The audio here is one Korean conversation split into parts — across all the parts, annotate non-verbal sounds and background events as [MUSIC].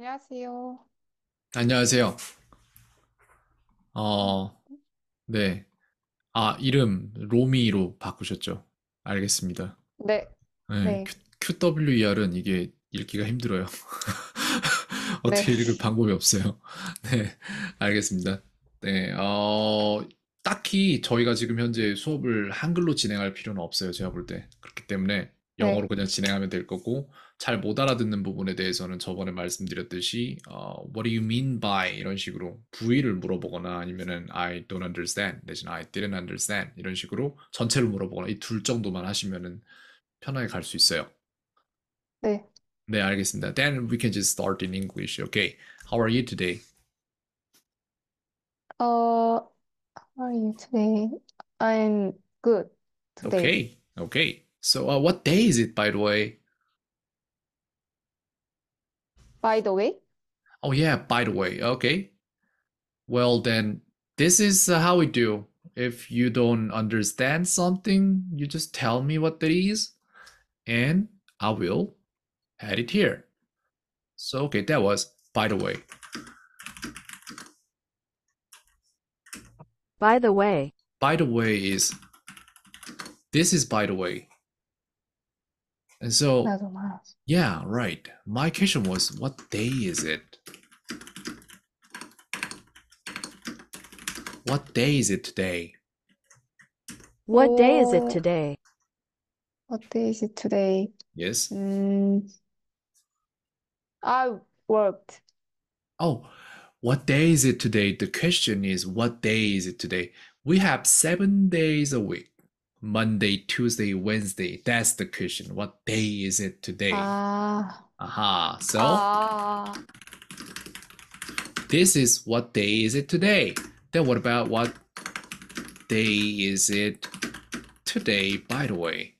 안녕하세요. 안녕하세요. 어, 네. 아, 이름 로미로 바꾸셨죠? 알겠습니다. 네, 네, 네, QWER은 이게 읽기가 힘들어요. [LAUGHS] 네, 어떻게 읽을 방법이 없어요. [LAUGHS] 네, 알겠습니다. 네, 어, 딱히 저희가 지금 현재 수업을 한글로 진행할 필요는 없어요. 제가 볼 때. 그렇기 때문에 네, 영어로 그냥 진행하면 될 거고, 잘 못 알아듣는 부분에 대해서는 저번에 말씀드렸듯이, 어, What do you mean by? 이런 식으로 부위를 물어보거나 아니면은 I don't understand, 내지는 I didn't understand 이런 식으로 전체를 물어보거나 이 둘 정도만 하시면은 편하게 갈 수 있어요. 네. 네, 알겠습니다. Then we can just start in English. Okay. How are you today? 어, how are you today? I'm good today. Okay. Okay. So, uh, what day is it, by the way? By the way, Oh, yeah, by the way. Okay. Well, then, this is uh, how we do. If you don't understand something, you just tell me what that is, and I will add it here. So, okay, that was by the way. By the way, By the way is this is by the way. And so, yeah, right. My question was, what day is it? What day is it today? What day is it today? What day is it today? Yes. Mm, I worked. Oh, what day is it today? The question is, what day is it today? We have seven days a week. Monday, Tuesday, Wednesday. That's the question. What day is it today? 아, Aha. So, 아, this is what day is it today? Then what about what day is it today, by the way?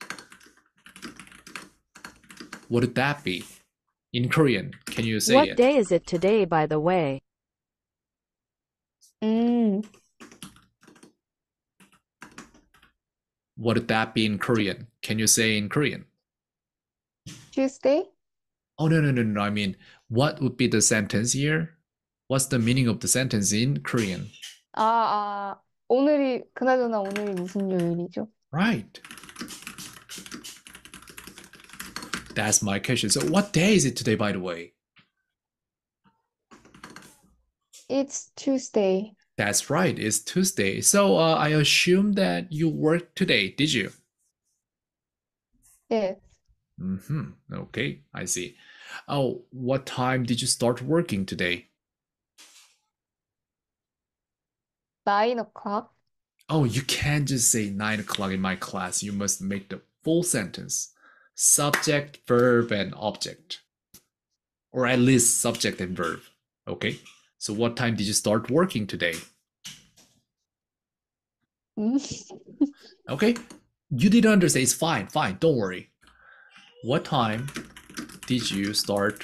What would that be? In Korean, can you say it? What it? day is it today, by the way? What would that be in Korean? Can you say in Korean? Tuesday? Oh, no, no, no, no. I mean, what would be the sentence here? What's the meaning of the sentence in Korean? 아, 아, 오늘이, 그나저나 오늘이 무슨 요일이죠? Right. That's my question. So, what day is it today, by the way? It's Tuesday. That's right, it's Tuesday. So, uh, I assume that you worked today, did you? Yes. Mm-hmm. Okay, I see. Oh, what time did you start working today? Nine o'clock. Oh, you can't just say nine o'clock in my class. You must make the full sentence. Subject, verb, and object. Or at least subject and verb. Okay? So what time did you start working today? [LAUGHS] 음, Okay? You didn't understand. It's fine, fine. Don't worry. What time did you start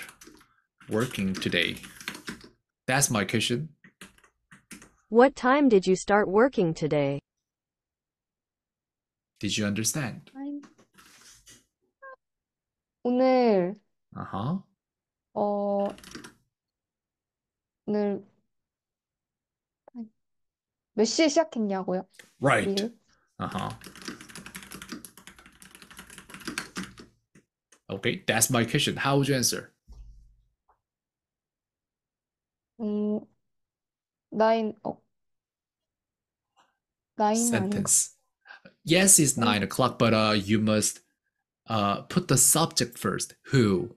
working today? That's my question. What time did you start working today? Did you understand? 오늘, Uh-huh. 어, 오늘 몇 시에 시작했냐고요? Right. 일? Uh-huh. Okay, that's my question. How would you answer? 음, nine, 어, nine 아닌가? Sentence. Yes, it's nine o'clock, but uh, you must uh put the subject first. Who?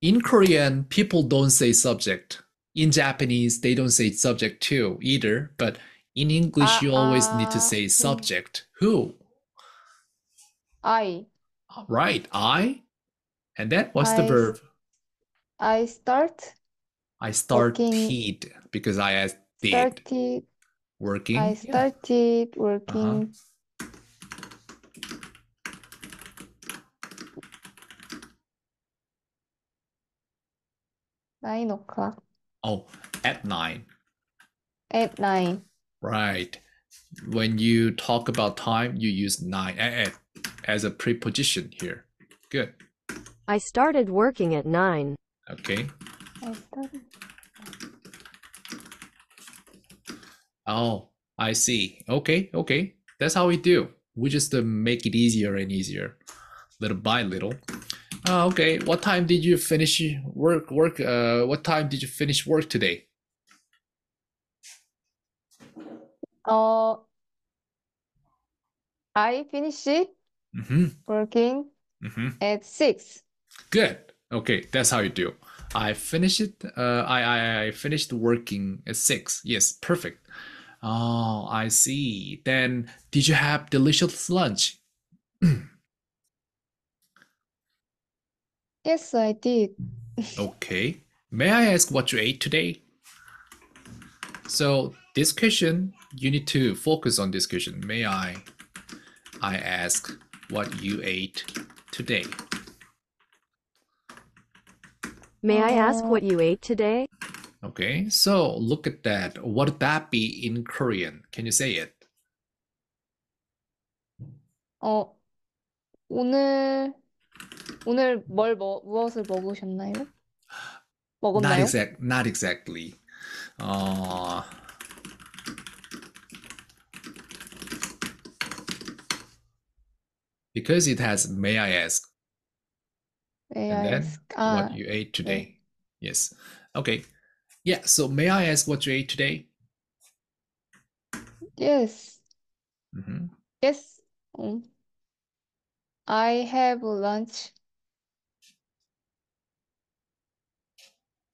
In Korean, people don't say subject. In Japanese, they don't say subject too either. But in English, you always need to uh, uh, say hmm. subject. Who? I, Right, I. And then what's the verb? I start, I started because I asked did. started, Working. I Yeah. started working uh-huh. nine o'clock Oh, at nine. at nine. Right. When you talk about time, you use nine eh, eh, as a preposition here. Good. I started working at 9. Okay. I study. Oh, I see. Okay, okay. That's how we do. We just uh, make it easier and easier, little by little. Uh, okay. What time did you finish work? Work. Uh, what time did you finish work today? Uh, I finished Mm-hmm. working Mm-hmm. at six. Good. Okay, that's how you do. I finished. Uh, I, I I finished working at six. Yes, perfect. Oh, I see. Then, did you have delicious lunch? [CLEARS THROAT] Yes, I did. [LAUGHS] Okay. May I ask what you ate today? So this question, you need to focus on this question. May I? I ask what you ate today. May I ask Uh, what you ate today? Okay. So look at that. What would that be in Korean? Can you say it? 어, 오늘, 오늘 뭘, 먹, 무엇을 먹으셨나요? Not 먹었나요? exact. Not exactly. Uh, because it has may I ask May and I then ask? 아, what you ate today. Yes. Okay. Yeah. So may I ask what you ate today? yes, hmm yes. 음. I have lunch.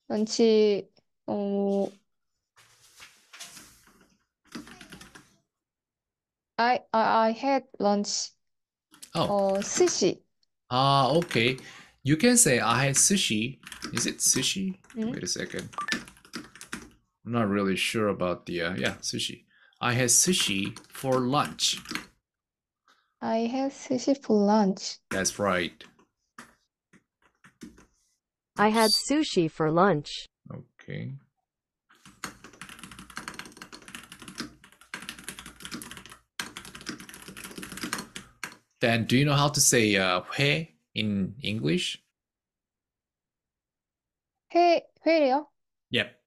lunch, 어, I, I, I had lunch, Oh. 어, 스시. Ah. okay. You can say I had sushi. Is it sushi? 음? Wait a second. I'm not really sure about the uh, yeah sushi. I had sushi for lunch. I had sushi for lunch. That's right. I had sushi for lunch. Okay. Then, do you know how to say uh, 회 in English? 회, 회요? Yep.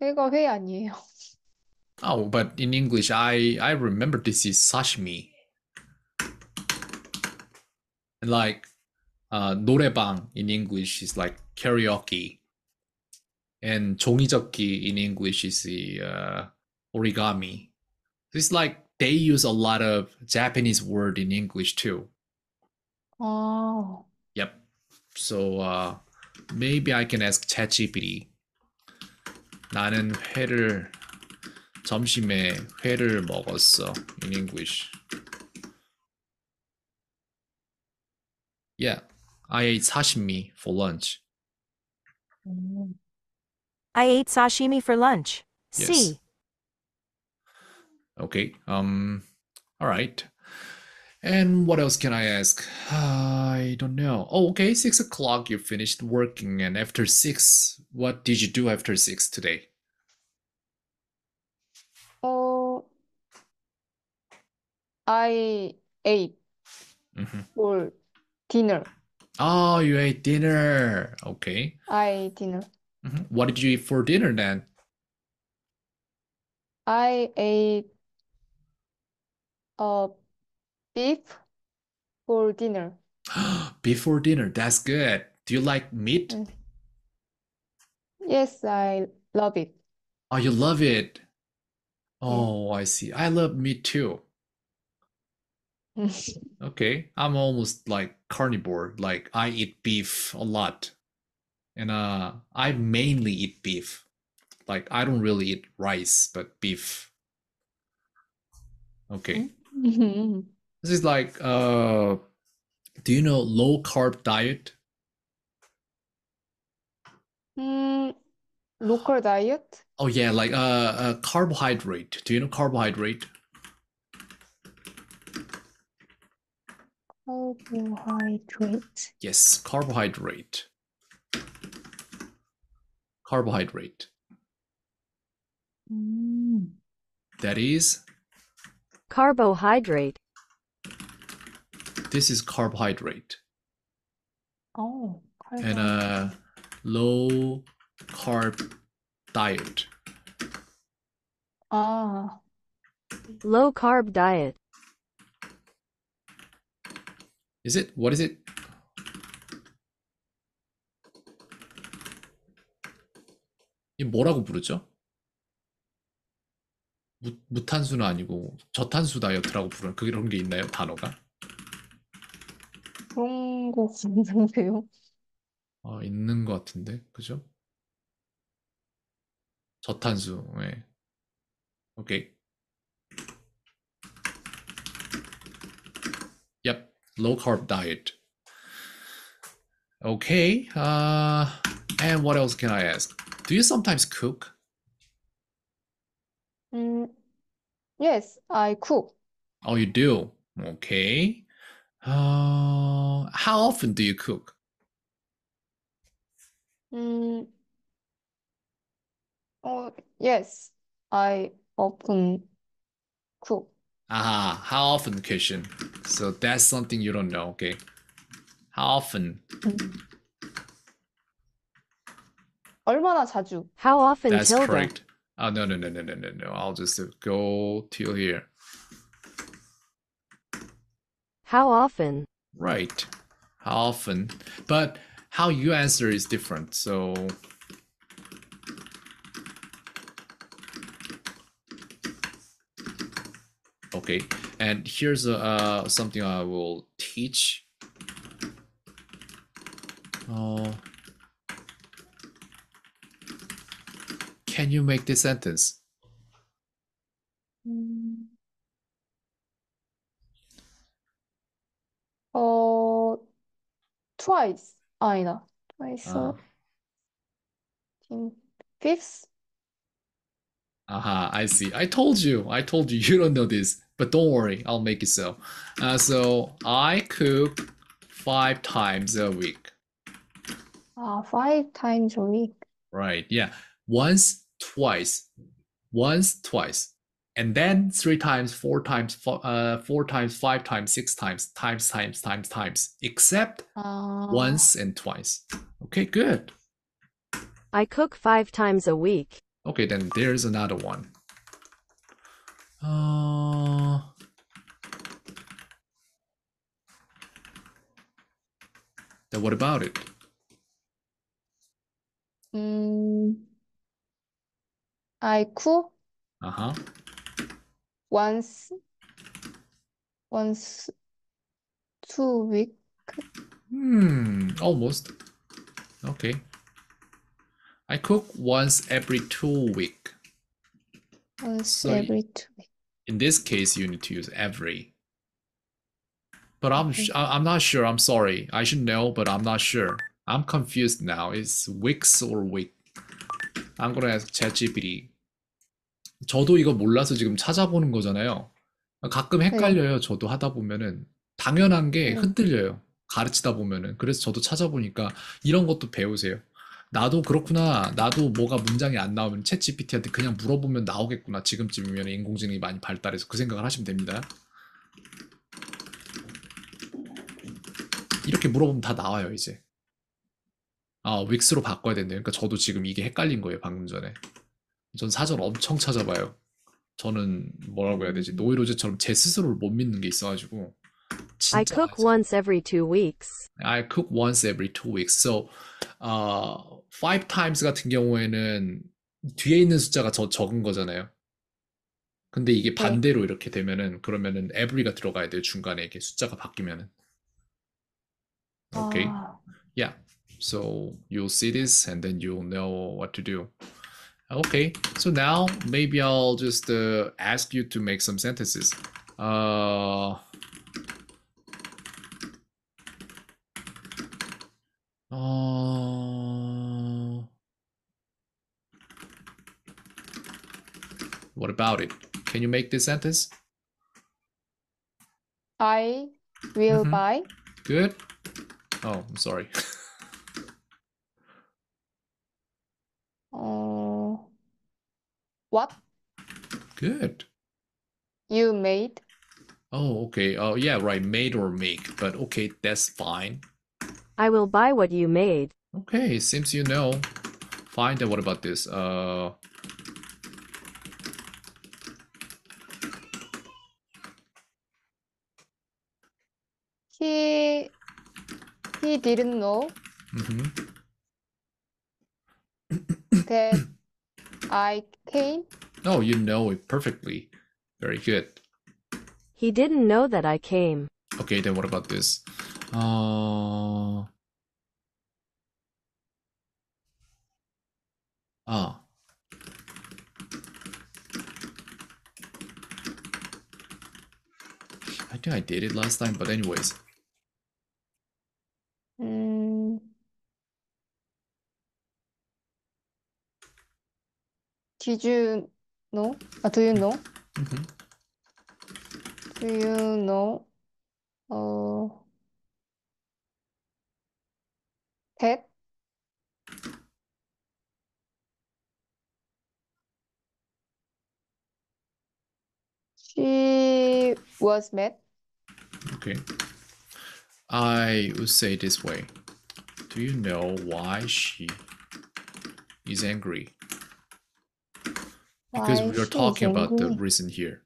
회가 회 아니에요. Oh, but in English, I I remember this is sashimi. And like, uh, 노래방 in English is like karaoke, and 종이접기 in English is the uh, origami. It's like they use a lot of Japanese word in English too. 아, Yep. So uh, maybe I can ask ChatGPT. 나는 회를 점심에 회를 먹었어. In English. Yeah, I ate sashimi for lunch. 음. I ate sashimi for lunch. Yes. C. Okay. Um. All right. And what else can I ask? I don't know. Oh, okay. Six o'clock. You finished working, and after six, what did you do after six today? I ate hmm for dinner. Oh, you ate dinner. Okay. I ate dinner. Mhm. What did you eat for dinner then? I ate uh, beef for dinner. [GASPS] Before dinner. That's good. Do you like meat? Mm. Yes, I love it. Oh, you love it. Oh, I see. I love meat too. [LAUGHS] Okay, I'm almost like carnivore. Like I eat beef a lot. And uh I mainly eat beef. Like I don't really eat rice, but beef. Okay. 음. This is like uh do you know low carb diet? Mm, low carb diet? Oh yeah, like uh, uh carbohydrate. Do you know carbohydrate? Carbohydrate. Yes, carbohydrate. Carbohydrate. Mm. That is carbohydrate. This is carbohydrate. Oh, and a low carb diet. Ah, low carb diet. Is it? What is it? 이 뭐라고 부르죠? 무, 무탄수는 아니고 저탄수 다이어트라고 부르는 그런 게 있나요? 단어가? 그런 거 같은데요? 어, 있는 것 같은데, 그죠? 저탄수, 예. 오케이. low carb diet. Okay, uh, and what else can I ask? Do you sometimes cook? Mm, yes, I cook. Oh, you do? Okay. Uh, how often do you cook? Mm, oh, yes, I often cook. Ah, how often, Kishin? So that's something you don't know, okay? How often? 음. 얼마나 자주? How often, That's Tilda? correct. Oh, no, no, no, no, no, no, no. I'll just uh, go till here. How often? Right. How often? But how you answer is different. So okay. and here's uh, something I will teach. Uh, can you make this sentence? Mm. Oh, twice, I know. Twice. Uh. Fifth. Aha, uh -huh, I see. I told you. I told you. You don't know this but don't worry. I'll make it so. Uh, so I cook five times a week. 아, five times a week. Right. Yeah. Once, twice. Once, twice. And then three times, four times, fo- uh, four times, five times, six times, times, times, times, times. Except 아, once and twice. Okay, good. I cook five times a week. Okay, then there's another one. Uh, then what about it? 음, I cook Uh-huh. once, once, two week, Hmm, almost. Okay. I cook once every two week. once So every two week. In this case, you need to use every. But I'm I'm not sure. I'm sorry. I should know, but I'm not sure. I'm confused now. It's weeks or week. I'm gonna ask ChatGPT. 저도 이거 몰라서 지금 찾아보는 거잖아요. 가끔 헷갈려요. 저도 하다 보면은 당연한 게 네. 흔들려요. 가르치다 보면은. 그래서 저도 찾아보니까 이런 것도 배우세요. 나도 그렇구나. 나도 뭐가 문장이 안 나오면 챗GPT한테 그냥 물어보면 나오겠구나. 지금쯤이면 인공지능이 많이 발달해서 그 생각을 하시면 됩니다. 이렇게 물어보면 다 나와요, 이제. 아, 윅스로 바꿔야 된대요. 그러니까 저도 지금 이게 헷갈린 거예요, 방금 전에. 전 사전 엄청 찾아봐요. 저는 뭐라고 해야 되지? 노이로제처럼 제 스스로를 못 믿는 게 있어가지고. I 진짜 cook once every two weeks. I cook once every two weeks. So, 어, five times 같은 경우에는 뒤에 있는 숫자가 더 적은 거잖아요. 근데 이게 반대로 이렇게 되면은 그러면은 every가 들어가야 돼요. 중간에 이게 숫자가 바뀌면은. Okay. 아, Yeah. So you'll see this and then you'll know what to do. Okay. So now maybe I'll just uh, ask you to make some sentences. Uh, uh, what about it? Can you make this sentence? I will Mhm. buy Good. Oh, I'm sorry. 어, [LAUGHS] what Good. you made. Oh, okay. Oh, yeah, right. Made or make, but okay, that's fine. I will buy what you made. Okay, it seems you know. Fine, then what about this? Uh, He he didn't know [COUGHS] mhm. that I came. Oh, you know it perfectly. Very good. He didn't know that I came. Okay, then what about this? Uh, ah. I think I did it last time, but anyways. 음, did you know? 아, do you know? Mhm. Do you know? 어, Ted. She was mad. Okay. I would say this way. Do you know why she is angry? Because why we are talking about the reason here.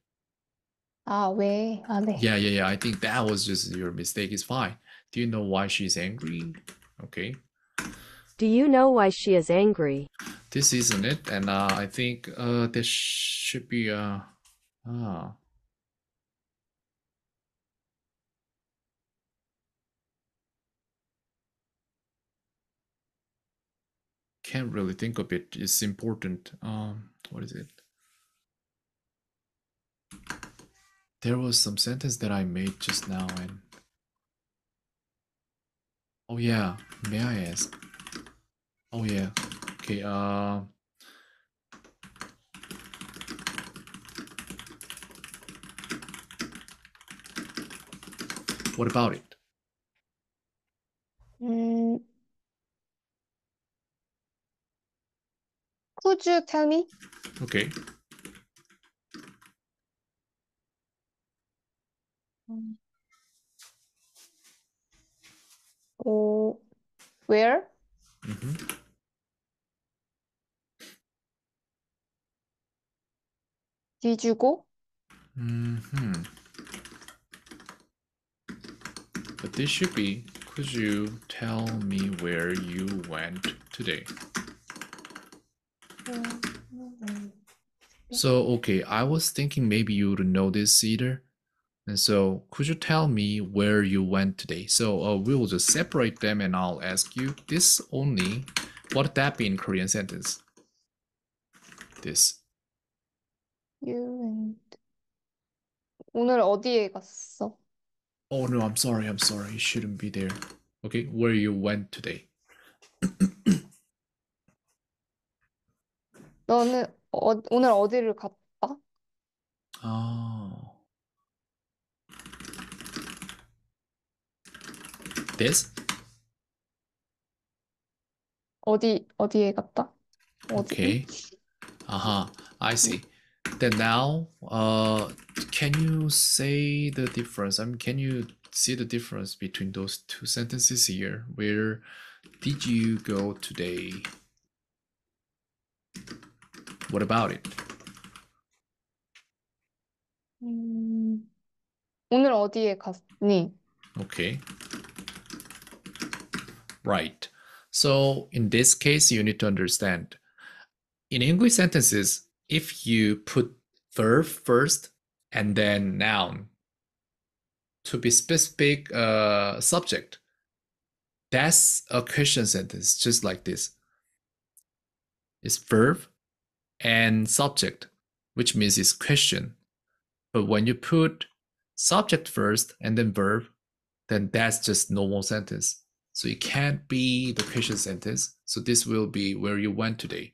Ah, way, Yeah, yeah, yeah. I think that was just your mistake. It's fine. Do you know why she's angry? Okay. Do you know why she is angry? This isn't it. And uh, I think uh, there should be uh, ah. Can't really think of it. It's important. Um, what is it? There was some sentence that I made just now and Oh yeah, may I ask? Oh yeah. Okay, uh What about it? 음, could you tell me? Okay. 어, where hmm did you go? hmm But this should be, could you tell me where you went today? So, okay, I was thinking maybe you would know this either. And so, could you tell me where you went today? So, uh, we will just separate them and I'll ask you this only. What would that be in Korean sentence? This. You went. 오늘 어디에 갔어? Oh no, I'm sorry, I'm sorry. It shouldn't be there. Okay, where you went today. 너는 어, 오늘 어디를 갔다? Oh. This? 어디 어디에 갔다? 어디? Okay. Uh-huh. I see. Then now, uh, can you say the difference? I mean, can you see the difference between those two sentences here? Where did you go today? What about it? 음, 오늘 어디에 갔니? Okay. Right. So in this case, you need to understand. In English sentences, if you put verb first and then noun to be specific uh, subject, that's a question sentence, just like this. It's verb and subject, which means it's question. But when you put subject first and then verb, then that's just normal sentence. So it can't be the question sentence. So this will be where you went today.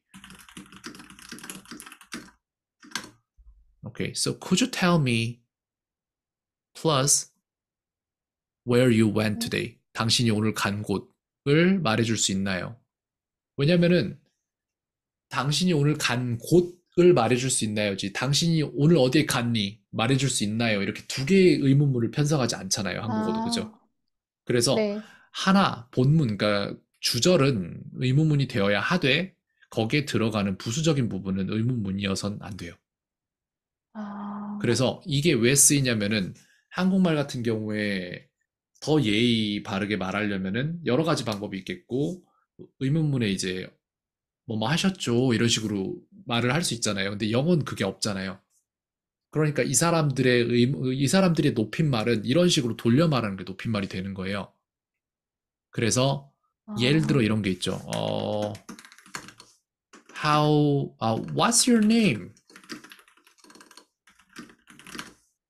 Okay, so could you tell me plus where you went today? 당신이 오늘 간 곳을 말해줄 수 있나요? 왜냐면은 당신이 오늘 간 곳을 말해줄 수 있나요지 당신이 오늘 어디에 갔니? 말해줄 수 있나요? 이렇게 두 개의 의문문을 편성하지 않잖아요, 한국어도 그죠? 아, 그래서 네. 하나 본문, 그러니까 주절은 의문문이 되어야 하되 거기에 들어가는 부수적인 부분은 의문문이어선 안 돼요. 아, 그래서 이게 왜 쓰이냐면은 한국말 같은 경우에 더 예의 바르게 말하려면은 여러 가지 방법이 있겠고 의문문에 이제 뭐뭐 하셨죠 이런 식으로 말을 할 수 있잖아요. 근데 영어는 그게 없잖아요. 그러니까 이 사람들의 의, 이 사람들의 높임말은 이런 식으로 돌려 말하는 게 높임말이 되는 거예요. 그래서 예를 들어 아, 이런 게 있죠. 어, how, 아, what's your name?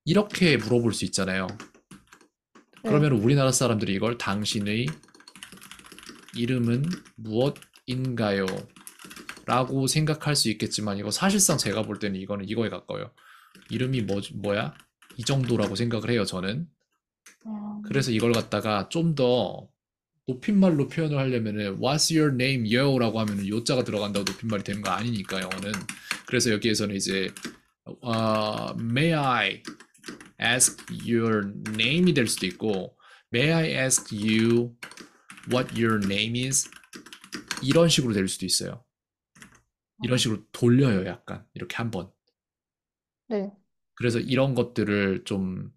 이렇게 물어볼 수 있잖아요. 네. 그러면 우리나라 사람들이 이걸 당신의 이름은 무엇인가요? 라고 생각할 수 있겠지만 이거 사실상 제가 볼 때는 이거는 이거에 가까워요. 이름이 뭐, 뭐야? 이 정도라고 생각을 해요, 저는. 아, 그래서 이걸 갖다가 좀 더 높임말로 표현을 하려면은 What's your name, yo? 라고 하면은 요자가 들어간다고 높임말이 되는 거 아니니까 영어는. 그래서 여기에서는 이제 어, May I ask your name이 될 수도 있고 May I ask you what your name is? 이런 식으로 될 수도 있어요. 이런 식으로 돌려요, 약간. 이렇게 한번. 네. 그래서 이런 것들을 좀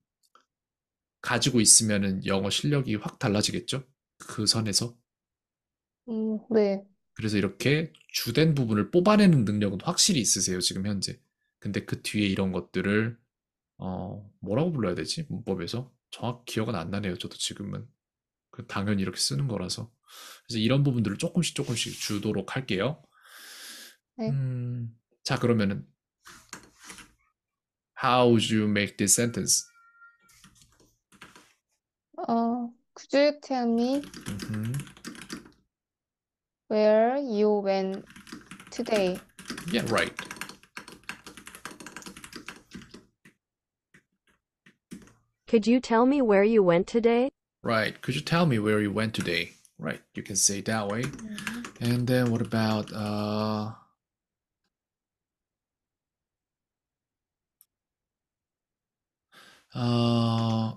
가지고 있으면은 영어 실력이 확 달라지겠죠? 그 선에서. 음, 네. 그래서 이렇게 주된 부분을 뽑아내는 능력은 확실히 있으세요, 지금 현재. 근데 그 뒤에 이런 것들을, 어, 뭐라고 불러야 되지? 문법에서? 정확히 기억은 안 나네요, 저도 지금은. 그 당연히 이렇게 쓰는 거라서. 그래서 이런 부분들을 조금씩 조금씩 주도록 할게요. 네. 음, 자, 그러면은, How would you make this sentence? 어, could you tell me 음흠. where you went today? Yeah, right. Could you tell me where you went today? Right. Could you tell me where you went today? Right. You can say it that way. And then what about uh uh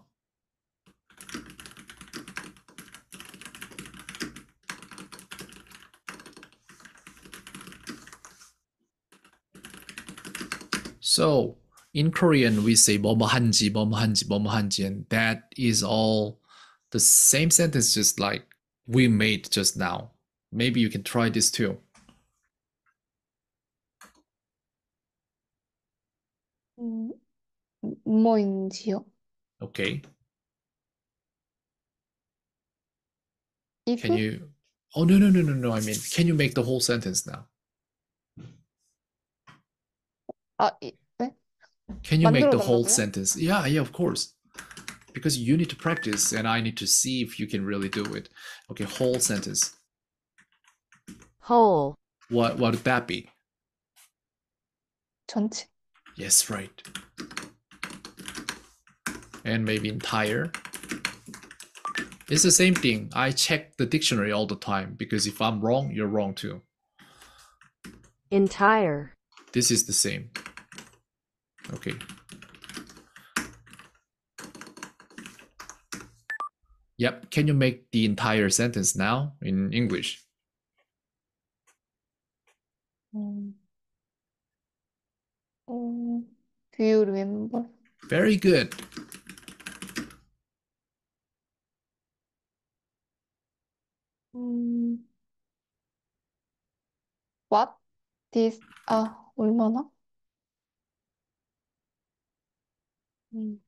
So in Korean we say 뭐뭐 한지 뭐뭐 한지 뭐뭐 한지 and that is all the same sentence just like we made just now. Maybe you can try this too. 음, 뭐인지요? Okay. if Can you Oh no no no no no I mean can you make the whole sentence now? 아, 이, 네? can you make the whole sentence? Yeah, yeah, of course. Because you need to practice and I need to see if you can really do it. Okay, whole sentence. Whole. What what would that be? 전체. Yes, right. And maybe entire. It's the same thing. I check the dictionary all the time because if I'm wrong, you're wrong too. Entire. This is the same. Okay. Yep. Can you make the entire sentence now in English? 음, 음, do you remember? Very good. 음, what this, 아, 얼마나? 음,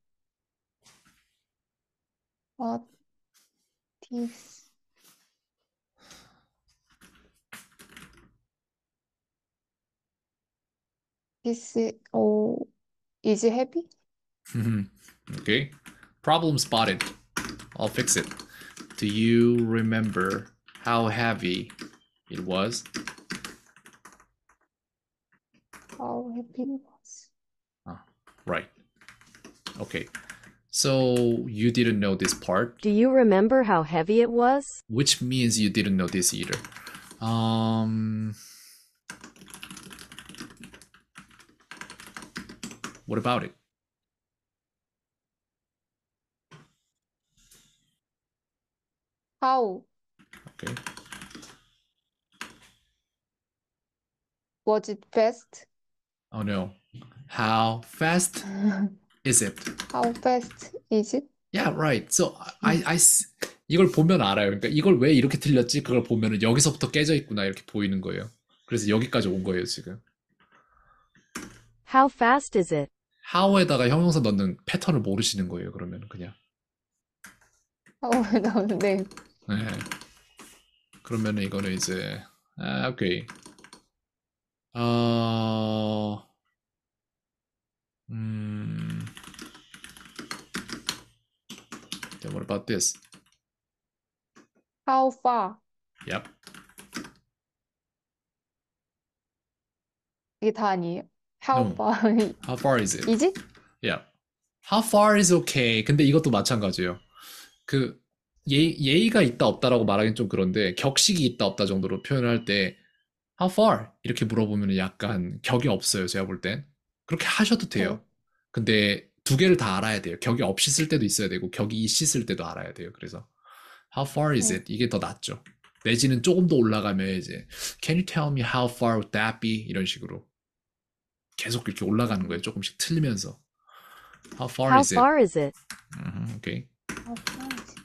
what this, this, oh, is it heavy? okay. Problem spotted. I'll fix it. Do you remember how heavy it was? How heavy it was? Ah, Right. Okay. So you didn't know this part. Do you remember how heavy it was? Which means you didn't know this either. Um What about it? How? Okay. Was it fast? Oh no. How fast? [LAUGHS] is it? How fast is it? Yeah, right. So I, I 이걸 보면 알아요. 그러니까 이걸 왜 이렇게 틀렸지? 그걸 보면은 여기서부터 깨져 있구나 이렇게 보이는 거예요. 그래서 여기까지 온 거예요, 지금. How fast is it? how에다가 형용사 넣는 패턴을 모르시는 거예요, 그러면 그냥. 어, 네. [LAUGHS] 네. 그러면은 이거는 이제 아, 오케이. 어, 음, then what about this? How far? Yep. 이게 다 아니에요? How No. far [LAUGHS] How far is it? it? Yeah. How far is okay. 근데 이것도 마찬가지예요. 그 예, 예의가 있다 없다라고 말하기는 좀 그런데 격식이 있다 없다 정도로 표현을 할 때 How far? 이렇게 물어보면 약간 격이 없어요. 제가 볼 땐. 그렇게 하셔도 돼요. 네. 근데 두 개를 다 알아야 돼요. 격이 없이 쓸 때도 있어야 되고 격이 있이 쓸 때도 알아야 돼요. 그래서 How far is 네. it? 이게 더 낫죠. 내지는 조금 더 올라가면 이제 Can you tell me how far would that be? 이런 식으로 계속 이렇게 올라가는 거예요. 조금씩 틀리면서 How far How is it? far is it? Mhm, okay. How far is it?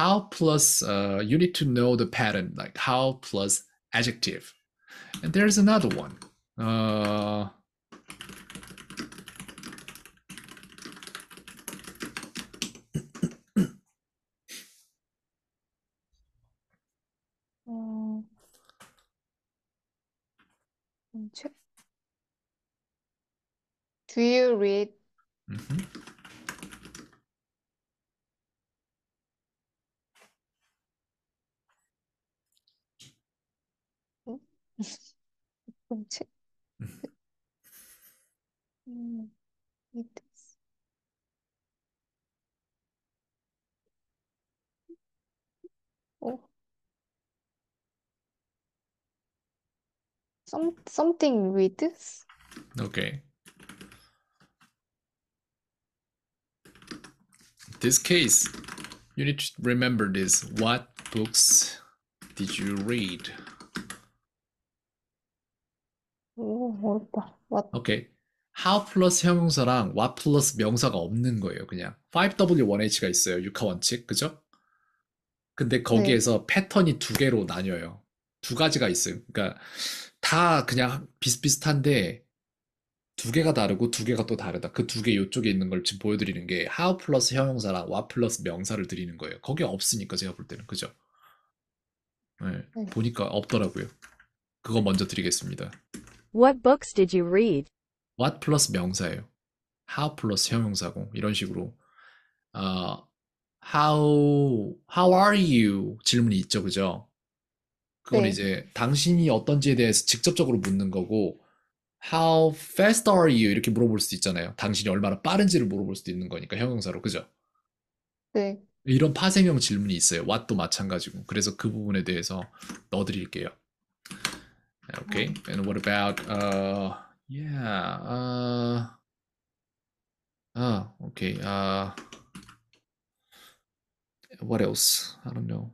How plus uh, you need to know the pattern, like how plus adjective. And there's another one. Uh, Do you read? Mm -hmm. Oh. Some something with this. Okay. This case, you need to remember this. What books did you read? 오, 어렵다. What? 오케이. how 플러스 형용사랑 what 플러스 명사가 없는 거예요, 그냥. 5W1H가 있어요, 육하 원칙, 그죠? 근데 거기에서 패턴이 두 개로 나뉘어요. 두 가지가 있어요. 그러니까 다 그냥 비슷비슷한데 두 개가 다르고 두 개가 또 다르다. 그 두 개 요쪽에 있는 걸 지금 보여드리는 게 how 플러스 형용사랑 what 플러스 명사를 드리는 거예요. 거기 없으니까 제가 볼 때는, 그죠? 네, 네. 보니까 없더라고요. 그거 먼저 드리겠습니다. What books did you read? what 플러스 명사예요. how 플러스 형용사고 이런 식으로 어, how how are you 질문이 있죠, 그죠? 그건 네. 이제 당신이 어떤지에 대해서 직접적으로 묻는 거고 how fast are you 이렇게 물어볼 수도 있잖아요. 당신이 얼마나 빠른지를 물어볼 수도 있는 거니까 형용사로 그죠? 네. 이런 파생형 질문이 있어요. what도 마찬가지고. 그래서 그 부분에 대해서 넣어드릴게요. Okay. And what about uh yeah uh oh okay uh what else? I don't know.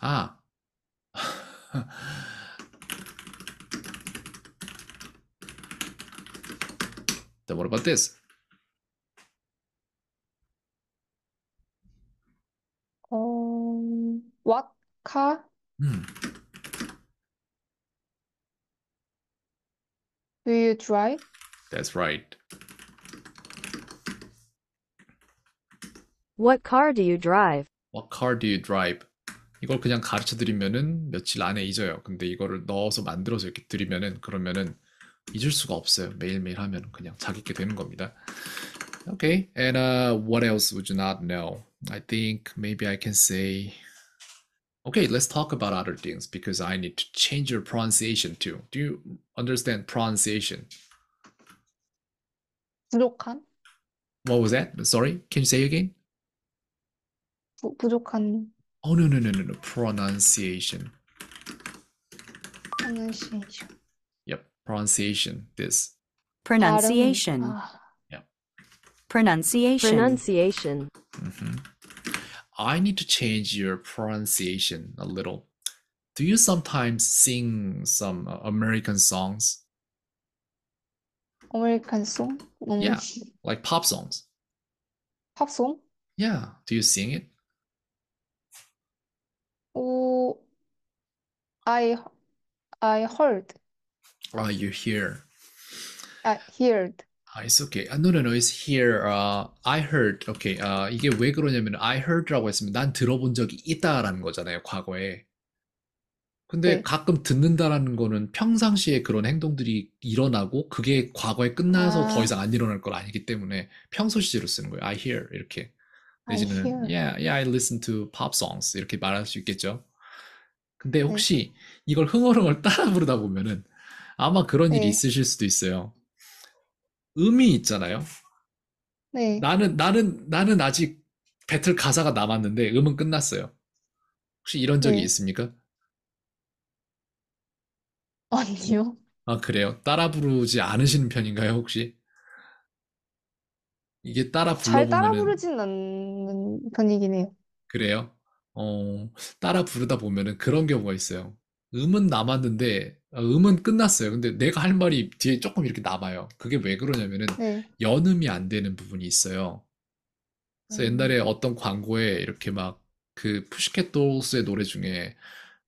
Ah. [LAUGHS] then what about this? 어, what car Hmm. do you drive? That's right. What car do you drive? What car do you drive? 이걸 그냥 가르쳐 드리면은 며칠 안에 잊어요. 근데 이거를 넣어서 만들어서 이렇게 드리면은 그러면은 잊을 수가 없어요. 매일매일 하면 그냥 자기 게 되는 겁니다. Okay, and uh, what else would you not know? I think maybe I can say. Okay, let's talk about other things because I need to change your pronunciation too. Do you understand pronunciation? 부족한? What was that? Sorry, can you say again? 부, 부족한 Oh no no no no no pronunciation. pronunciation. pronunciation this. Pronunciation. Yeah. Pronunciation. Pronunciation. Mm-hmm. i need to change your pronunciation a little. Do you sometimes sing some uh, american songs? American song? Mm. Yeah like pop songs. Pop song? Yeah. Do you sing it? Oh i i heard. Oh, you hear. I heard. Ah, it's okay. Ah, no, no, no. It's here. Uh, I heard. Okay. 아, 이게 왜 그러냐면 I heard라고 했으면 난 들어본 적이 있다라는 거잖아요, 과거에. 근데 네. 가끔 듣는다라는 거는 평상시에 그런 행동들이 일어나고 그게 과거에 끝나서 더 아. 이상 안 일어날 건 아니기 때문에 평소 시제로 쓰는 거예요. I hear 이렇게. I 내지는 hear. yeah, yeah, I listen to pop songs 이렇게 말할 수 있겠죠. 근데 네. 혹시 이걸 흥얼흥얼 따라 부르다 보면은 아마 그런 일이 네. 있으실 수도 있어요. 음이 있잖아요. 네. 나는 나는 나는 아직 배틀 가사가 남았는데 음은 끝났어요. 혹시 이런 적이 네. 있습니까? 아니요. 아, 그래요? 따라 부르지 않으시는 편인가요, 혹시? 이게 따라 잘 따라 불러보면은 부르진 않는 편이긴 해요. 그래요? 어, 따라 부르다 보면은 그런 경우가 있어요. 음은 남았는데 어, 음은 끝났어요. 근데 내가 할 말이 뒤에 조금 이렇게 남아요. 그게 왜 그러냐면은 네. 연음이 안 되는 부분이 있어요. 그래서 음. 옛날에 어떤 광고에 이렇게 막 그 푸시켓 돌스의 노래 중에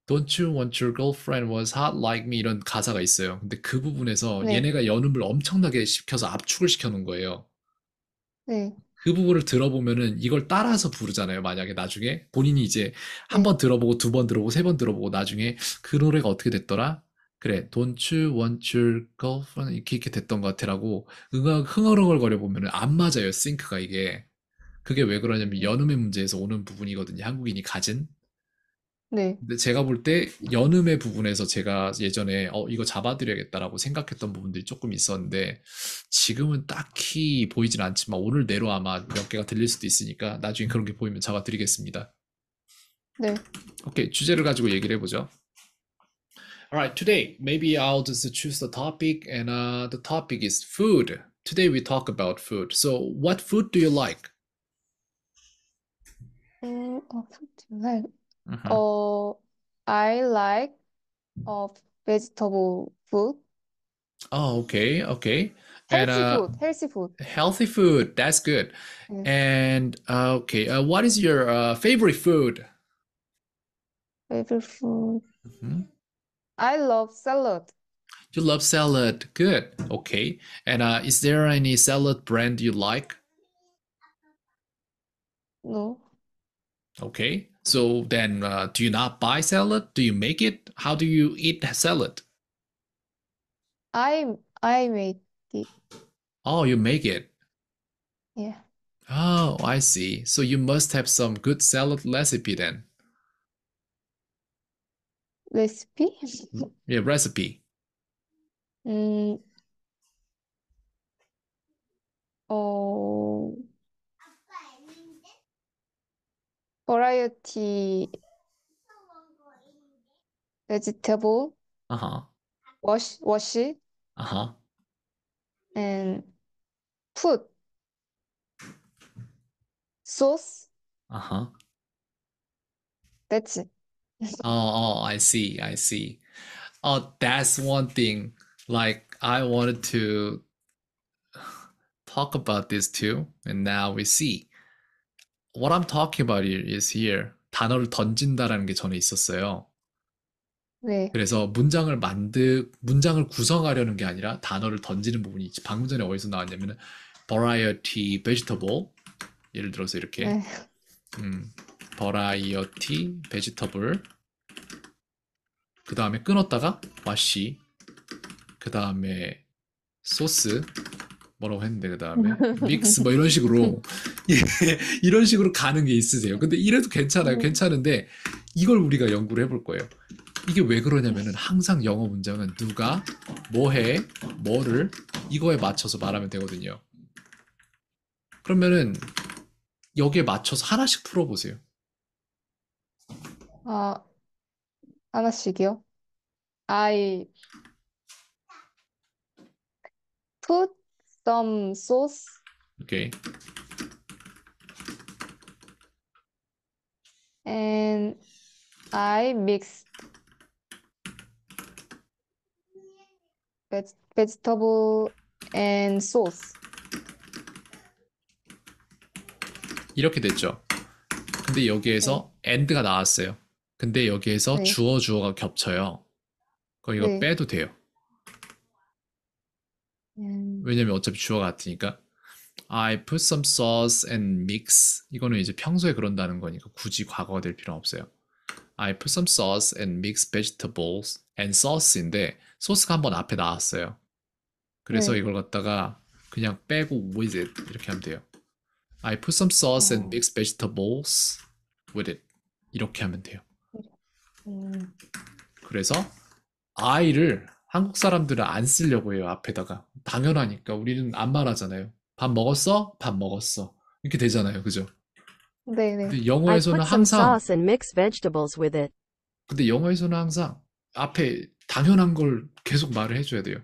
Don't you want your girlfriend was hot like me 이런 가사가 있어요. 근데 그 부분에서 네. 얘네가 연음을 엄청나게 시켜서 압축을 시켜 놓은 거예요. 네. 그 부분을 들어보면은 이걸 따라서 부르잖아요. 만약에 나중에 본인이 이제 한 네. 번 들어보고 두 번 들어보고 세 번 들어보고 나중에 그 노래가 어떻게 됐더라? 그래, Don't you want your girlfriend 이렇게, 이렇게 됐던 것 같아라고 응얼, 흥얼흥얼거려 보면은 안 맞아요. 싱크가 이게. 그게 왜 그러냐면 연음의 문제에서 오는 부분이거든요. 한국인이 가진. 네. 근데 제가 볼 때 연음의 부분에서 제가 예전에 어 이거 잡아드려야겠다라고 생각했던 부분들이 조금 있었는데 지금은 딱히 보이진 않지만 오늘 내로 아마 몇 개가 들릴 수도 있으니까 나중에 그런 게 보이면 잡아드리겠습니다. 네. 오케이 주제를 가지고 얘기를 해보죠. Alright, today maybe I'll just choose the topic and uh, the topic is food. Today we talk about food. So what food do you like? 음, 어, like, Mhm. 어, I like of vegetable food. Oh, okay, okay. Healthy And uh, food, healthy food. healthy food, that's good. 네. And uh, okay, uh, what is your uh, favorite food? Favorite food. Mhm. I love salad. You love salad. Good. Okay. And uh, is there any salad brand you like? No. Okay. So then, uh, do you not buy salad? Do you make it? How do you eat salad? I I made it. Oh, you make it. Yeah. Oh, I see. So you must have some good salad recipe then. Recipe? [LAUGHS] Yeah, recipe. 음, 어, variety vegetable Uh-huh. wash wash Uh-huh. and put sauce. Uh-huh. That's it. [LAUGHS] Oh, oh, I see. I see. Oh, that's one thing. Like I wanted to [SIGHS] talk about this too, and now we see. What I'm talking about is here. 단어를 던진다라는 게 전에 있었어요. 네. 그래서 문장을 만드, 문장을 구성하려는 게 아니라 단어를 던지는 부분이 있지. 방금 전에 어디서 나왔냐면은 variety vegetable. 예를 들어서 이렇게 네. 음, 버라이어티 베지터블 그 다음에 끊었다가 와시 그 다음에 소스 뭐라고 했는데 그 다음에. 믹스 뭐 이런 식으로. [LAUGHS] 예, 이런 식으로 가는 게 있으세요. 근데 이래도 괜찮아요. 음. 괜찮은데 이걸 우리가 연구를 해볼 거예요. 이게 왜 그러냐면은 항상 영어 문장은 누가 뭐해 뭐를 이거에 맞춰서 말하면 되거든요. 그러면은 여기에 맞춰서 하나씩 풀어보세요. 아, 하나씩이요? I put some sauce. Okay. And I mixed veg vegetable and sauce. 이렇게 됐죠. 근데 여기에서 네. and가 나왔어요. 근데 여기에서 네. 주어 주어가 겹쳐요. 그럼 이거 네. 빼도 돼요. 음, 왜냐면 어차피 주어가 같으니까. I put some sauce and mix. 이거는 이제 평소에 그런다는 거니까 굳이 과거가 될 필요는 없어요. I put some sauce and mix vegetables and sauce인데 소스가 한번 앞에 나왔어요. 그래서 네. 이걸 갖다가 그냥 빼고 with it 이렇게 하면 돼요. I put some sauce and 어. mix vegetables with it 이렇게 하면 돼요. 음, 그래서 I를 한국 사람들은 안 쓰려고 해요 앞에다가 당연하니까 우리는 안 말하잖아요. 밥 먹었어? 밥 먹었어. 이렇게 되잖아요, 그죠? 네네. 근데 I 영어에서는 put some 항상 sauce and mix vegetables with it. 근데 영어에서는 항상 앞에 당연한 걸 계속 말을 해줘야 돼요.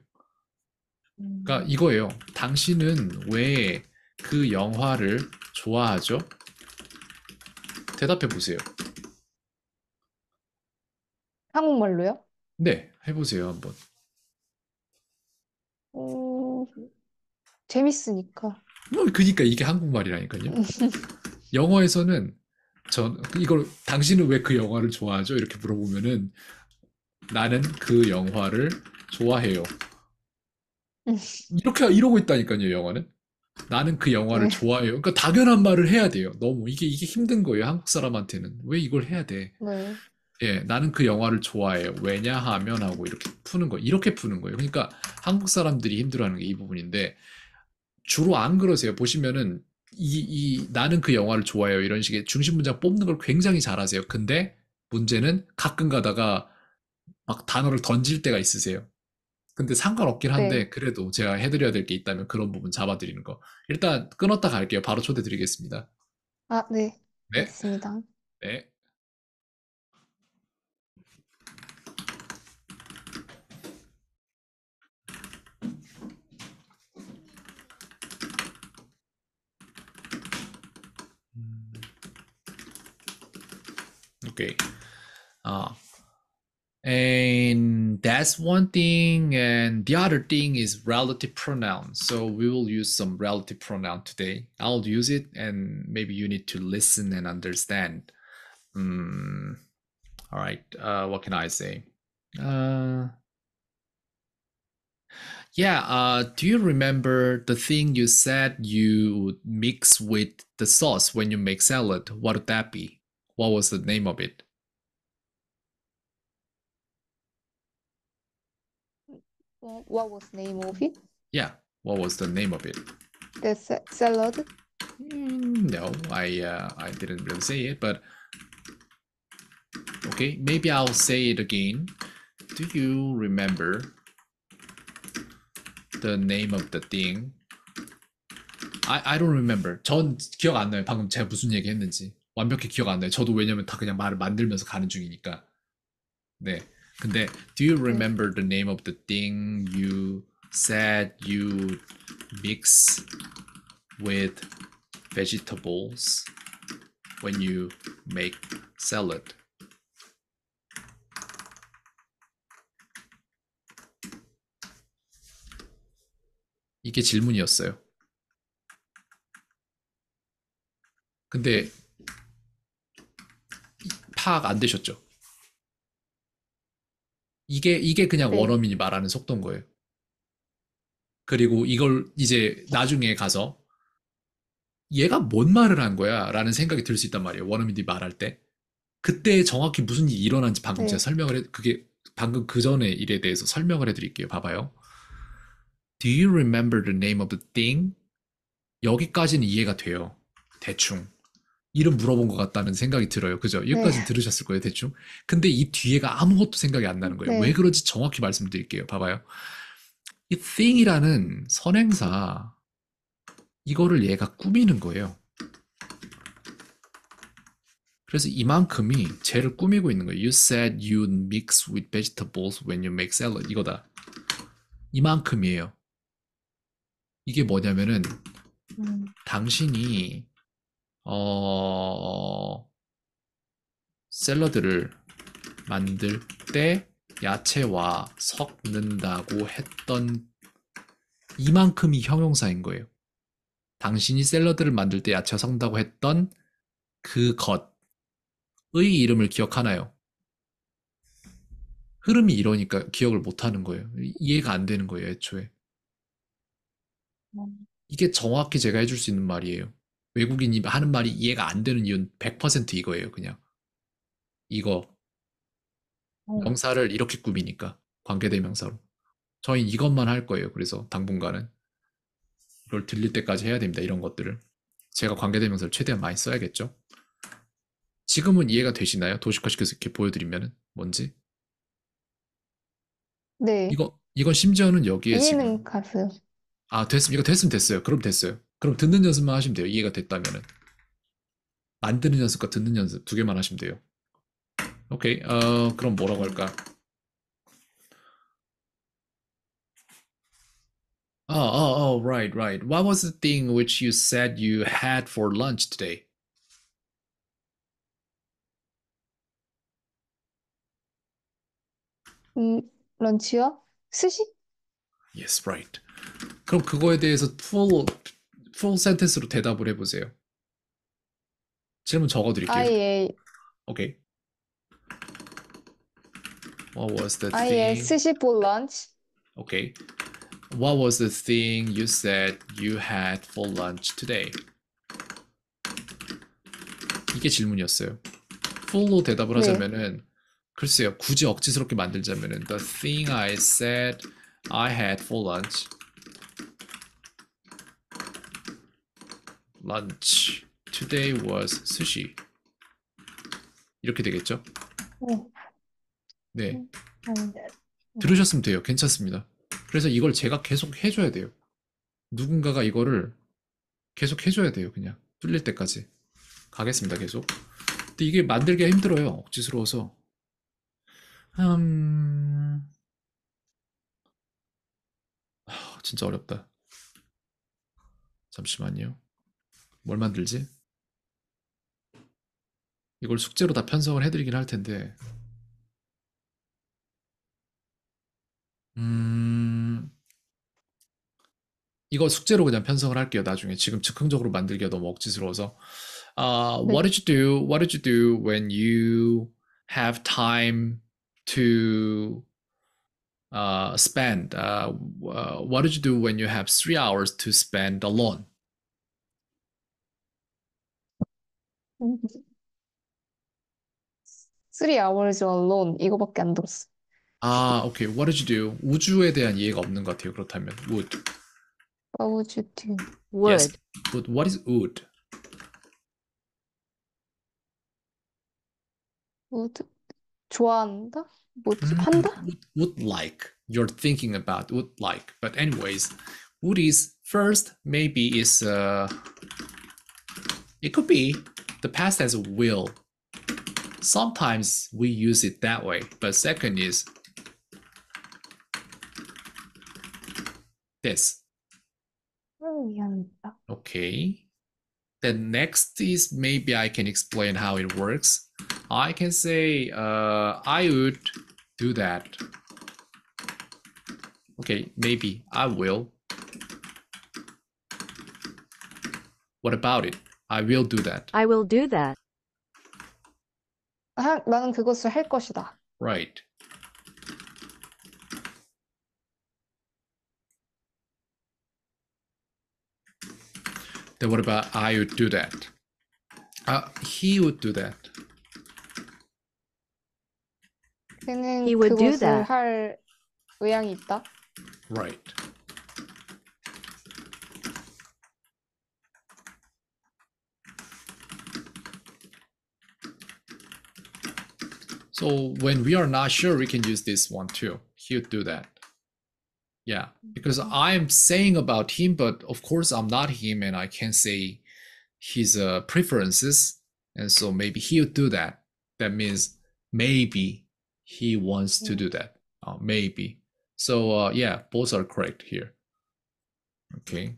음, 그러니까 이거예요. 당신은 왜 그 영화를 좋아하죠? 대답해 보세요. 한국말로요? 네, 해보세요 한번. 어, 재밌으니까. 뭐 그니까 이게 한국말이라니까요. [LAUGHS] 영어에서는 전 이걸 당신은 왜 그 영화를 좋아하죠? 이렇게 물어보면은 나는 그 영화를 좋아해요. 음. 이렇게 이러고 있다니까요, 영화는. 나는 그 영화를 네. 좋아해요. 그러니까 당연한 말을 해야 돼요. 너무 이게 이게 힘든 거예요, 한국 사람한테는. 왜 이걸 해야 돼? 네. 예, 나는 그 영화를 좋아해요. 왜냐하면 하고 이렇게 푸는 거, 이렇게 푸는 거예요. 그러니까 한국 사람들이 힘들어하는 게 이 부분인데 주로 안 그러세요. 보시면은 이, 이 나는 그 영화를 좋아해요. 이런 식의 중심 문장 뽑는 걸 굉장히 잘하세요. 근데 문제는 가끔 가다가 막 단어를 던질 때가 있으세요. 근데 상관없긴 한데 네. 그래도 제가 해드려야 될 게 있다면 그런 부분 잡아드리는 거. 일단 끊었다 갈게요. 바로 초대 드리겠습니다. 아, 네. 네. 알겠습니다. 네. Okay. Uh, and that's one thing. And the other thing is relative pronoun. So we will use some relative pronoun today. I'll use it, and maybe you need to listen and understand. Mm, all right. Uh, what can I say? Uh, yeah. Uh, do you remember the thing you said you mix with the sauce when you make salad? What would that be? What was the name of it? 어, What was name of it? Yeah. What was the name of it? The sa- salad? Mm, no, I uh, I didn't really say it, but okay, maybe I'll say it again. Do you remember the name of the thing? I I don't remember. 전 기억 안 나요. 방금 제가 무슨 얘기 했는지 완벽히 기억 안 나요. 저도 왜냐면 다 그냥 말을 만들면서 가는 중이니까. 네. 근데 do you remember the name of the thing you said you mix with vegetables when you make salad. 이게 질문이었어요. 근데 파악 안 되셨죠? 이게 이게 그냥 네. 원어민이 말하는 속도인 거예요. 그리고 이걸 이제 나중에 가서 얘가 뭔 말을 한 거야? 라는 생각이 들 수 있단 말이에요. 원어민들이 말할 때. 그때 정확히 무슨 일이 일어난지 방금 네. 제가 설명을 해, 그게 방금 그 전의 일에 대해서 설명을 해드릴게요. 봐봐요. Do you remember the name of the thing? 여기까지는 이해가 돼요. 대충. 이름 물어본 것 같다는 생각이 들어요. 그죠? 여기까지는 네. 들으셨을 거예요. 대충. 근데 이 뒤에가 아무것도 생각이 안 나는 거예요. 네. 왜 그런지 정확히 말씀드릴게요. 봐봐요. 이 thing이라는 선행사, 이거를 얘가 꾸미는 거예요. 그래서 이만큼이 쟤를 꾸미고 있는 거예요. You said you mix with vegetables when you make salad. 이거다. 이만큼이에요. 이게 뭐냐면은 음, 당신이 어 샐러드를 만들 때 야채와 섞는다고 했던 이만큼이 형용사인 거예요. 당신이 샐러드를 만들 때 야채와 섞는다고 했던 그 것의 이름을 기억하나요? 흐름이 이러니까 기억을 못 하는 거예요. 이해가 안 되는 거예요, 애초에. 음. 이게 정확히 제가 해줄 수 있는 말이에요. 외국인이 하는 말이 이해가 안 되는 이유는 100% 이거예요, 그냥. 이거. 어. 명사를 이렇게 꾸미니까. 관계대명사로. 저희는 이것만 할 거예요. 그래서 당분간은. 이걸 들릴 때까지 해야 됩니다. 이런 것들을. 제가 관계대명사를 최대한 많이 써야겠죠. 지금은 이해가 되시나요? 도시화시켜서 이렇게 보여드리면은 뭔지? 네. 이거 이건 심지어는 여기에 지금 이해는 갔어요. 아 이거 됐으면 됐어요. 그럼 됐어요. 그럼 듣는 연습만 하시면 돼요. 이해가 됐다면은 만드는 연습과 듣는 연습 두 개만 하시면 돼요. 오케이. 어 그럼 뭐라고 할까? Oh, oh, oh, right, right. What was the thing which you said you had for lunch today? 음, 런치요? 스시? Yes, right. 그럼 그거에 대해서 full full sentence로 대답을 해보세요. 질문 적어드릴게요. I ate, 오케이. What was the I ate thing? 스시 for lunch. Okay. What was the thing you said you had for lunch today? 이게 질문이었어요. full로 대답을 네. 하자면은 글쎄요. 굳이 억지스럽게 만들자면은 the thing I said I had for lunch lunch today was sushi. 이렇게 되겠죠? 어, 네. 음, 들으셨으면 돼요. 괜찮습니다. 그래서 이걸 제가 계속 해줘야 돼요. 누군가가 이거를 계속 해줘야 돼요. 그냥 뚫릴 때까지. 가겠습니다. 계속. 근데 이게 만들기가 힘들어요. 억지스러워서. 음... 아, 진짜 어렵다. 잠시만요. 뭘 만들지? 이걸 숙제로 다 편성을 해드리긴 할 텐데. 음, 이거 숙제로 그냥 편성을 할게요, 나중에. 지금 즉흥적으로 만들기가 너무 억지스러워서. Uh, 네. what did you do? What did you do when you have time to uh, spend? Uh, uh, what did you do when you have three hours to spend alone? 음. Three hours alone 이거밖에 안 들었어. 아, 오케이. What did you do? 우주에 대한 이해가 없는 것 같아요. 그렇다면. Would. What would you do? Would. Yes. Would. What is would? Would 좋아한다? 뭐 음, 한다? would, would like you're thinking about would like but anyways would is first maybe is uh it could be the past as will. Sometimes we use it that way, but second is this. Okay. The next is maybe I can explain how it works. I can say uh, I would do that. Okay, maybe I will. What about it? I will do that. I will do that. 하, 나는 그것을 할 것이다. Right. Then what about I would do that? Uh, he would do that. 그는 He would do 그것을 that. 할 의향이 있다. Right. So when we are not sure, we can use this one too. He would do that. Yeah, because I'm saying about him, but of course I'm not him, and I can't say his uh, preferences, and so maybe he would do that. That means maybe he wants to Mm. do that. Uh, maybe. So uh, yeah, both are correct here. Okay.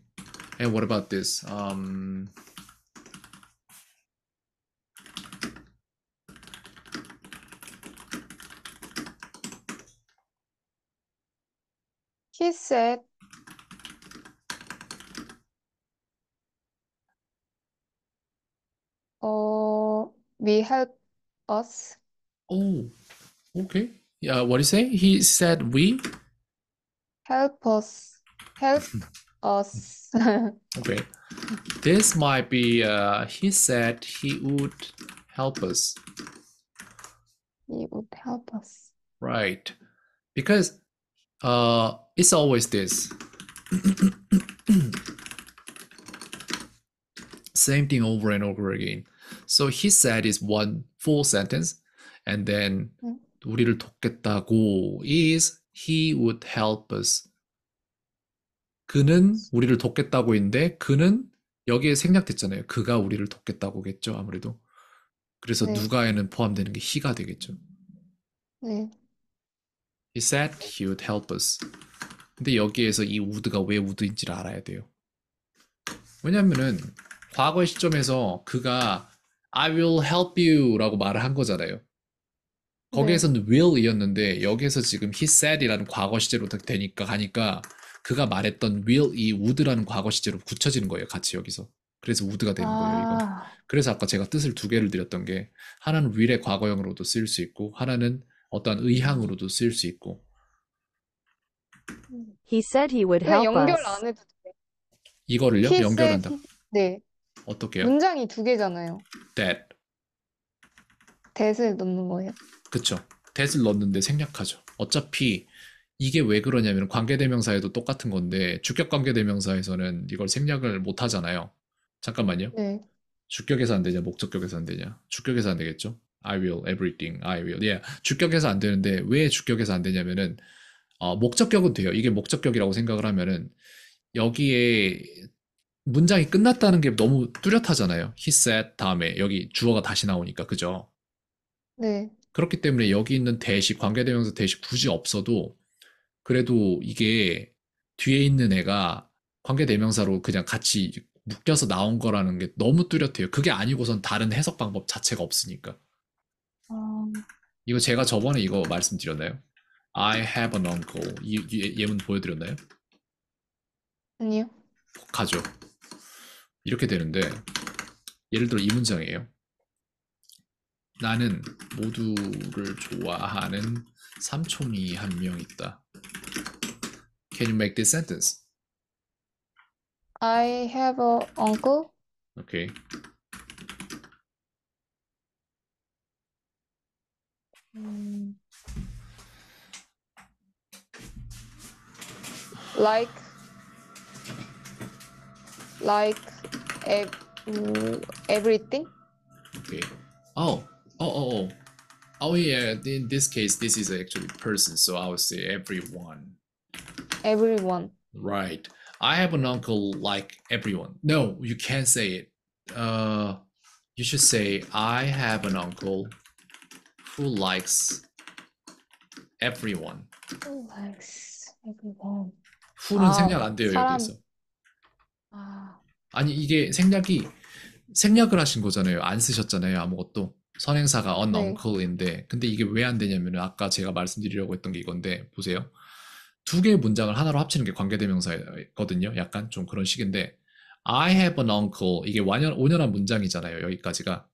And what about this? Um, He said, uh, we help us. Oh, okay. Yeah, what do you say? He said we? Help us. Help us. [LAUGHS] Okay. This might be, uh, he said he would help us. He would help us. Right. Because uh it's always this. Same thing over and over again. So he said is one full sentence and then 음. 우리를 돕겠다고 is he would help us. 그는 우리를 돕겠다고인데 그는 여기에 생략됐잖아요. 그가 우리를 돕겠다고겠죠, 아무래도. 그래서 네. 누가에는 포함되는 게 he가 되겠죠. 네. He said he would help us. 근데 여기에서 이 would가 왜 would인지를 알아야 돼요. 왜냐면은 과거의 시점에서 그가 I will help you 라고 말을 한 거잖아요. 거기에서는 will이었는데 여기에서 지금 he said이라는 과거 시제로 딱 되니까 가니까 그가 말했던 will이 would라는 과거 시제로 굳혀지는 거예요. 같이 여기서. 그래서 would가 되는 거예요, 이거. 아, 그래서 아까 제가 뜻을 두 개를 드렸던 게 하나는 will의 과거형으로도 쓰일 수 있고 하나는 어떠한 의향으로도 쓰일 수 있고 He said he would 그냥 help 연결 us. 안 해도 돼. 이거를요 He 연결한다. said, 네. 어떻게요? 문장이 두 개잖아요. that that을 넣는 거예요. 그쵸. that을 넣는데 생략하죠. 어차피 이게 왜 그러냐면 관계대명사에도 똑같은 건데 주격 관계대명사에서는 이걸 생략을 못 하잖아요. 잠깐만요. 네. 주격에서 안 되냐, 목적격에서 안 되냐? 주격에서 안 되겠죠? I will, everything, I will. 예, 주격에서 안 되는데 왜 주격에서 안 되냐면은 어, 목적격은 돼요. 이게 목적격이라고 생각을 하면은 여기에 문장이 끝났다는 게 너무 뚜렷하잖아요. He said 다음에 여기 주어가 다시 나오니까 그죠? 네. 그렇기 때문에 여기 있는 대시 관계대명사 대시 굳이 없어도 그래도 이게 뒤에 있는 애가 관계대명사로 그냥 같이 묶여서 나온 거라는 게 너무 뚜렷해요. 그게 아니고선 다른 해석 방법 자체가 없으니까. 아, 이거 제가 저번에 이거 말씀드렸나요? I have an uncle. 이, 이 예문 보여드렸나요? 아니요. 가죠. 이렇게 되는데 예를 들어 이 문장이에요. 나는 모두를 좋아하는 삼촌이 한 명 있다. Can you make this sentence? I have a uncle. Okay. Like like ev everything. Okay. Oh, oh, oh, oh. Oh yeah, in this case, this is actually person, so I would say everyone. Everyone. Right. I have an uncle like everyone. No, you can't say it. Uh, you should say I have an uncle who likes everyone. Who likes everyone? who는 아, 생략 안 돼요, 사람- 여기서. 아, 아니, 이게 생략이 생략을 하신 거잖아요. 안 쓰셨잖아요, 아무것도. 선행사가 an 네. uncle인데, 근데 이게 왜 안 되냐면은 아까 제가 말씀드리려고 했던 게 이건데, 보세요. 두 개의 문장을 하나로 합치는 게 관계대명사거든요. 약간 좀 그런 식인데, I have an uncle. 이게 완연, 온연한 문장이잖아요, 여기까지가.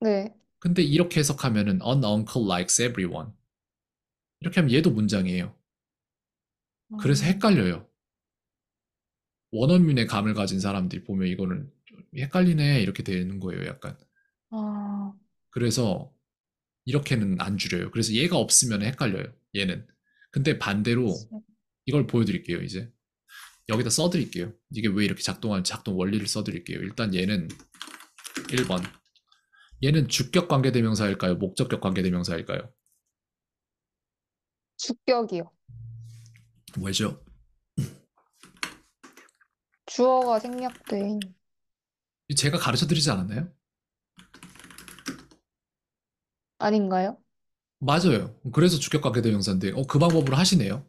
네. 근데 이렇게 해석하면은 an uncle likes everyone. 이렇게 하면 얘도 문장이에요. 그래서 아, 헷갈려요. 원어민의 감을 가진 사람들이 보면 이거는 좀 헷갈리네 이렇게 되는 거예요, 약간. 아, 그래서 이렇게는 안 줄여요. 그래서 얘가 없으면 헷갈려요, 얘는. 근데 반대로 이걸 보여드릴게요, 이제. 여기다 써드릴게요. 이게 왜 이렇게 작동하는 작동 원리를 써드릴게요. 일단 얘는 1번. 얘는 주격 관계대명사일까요? 목적격 관계대명사일까요? 주격이요. 왜죠? 주어가 생략된. 제가 가르쳐 드리지 않았나요? 아닌가요? 맞아요. 그래서 주격 관계대명사인데, 어, 그 방법으로 하시네요.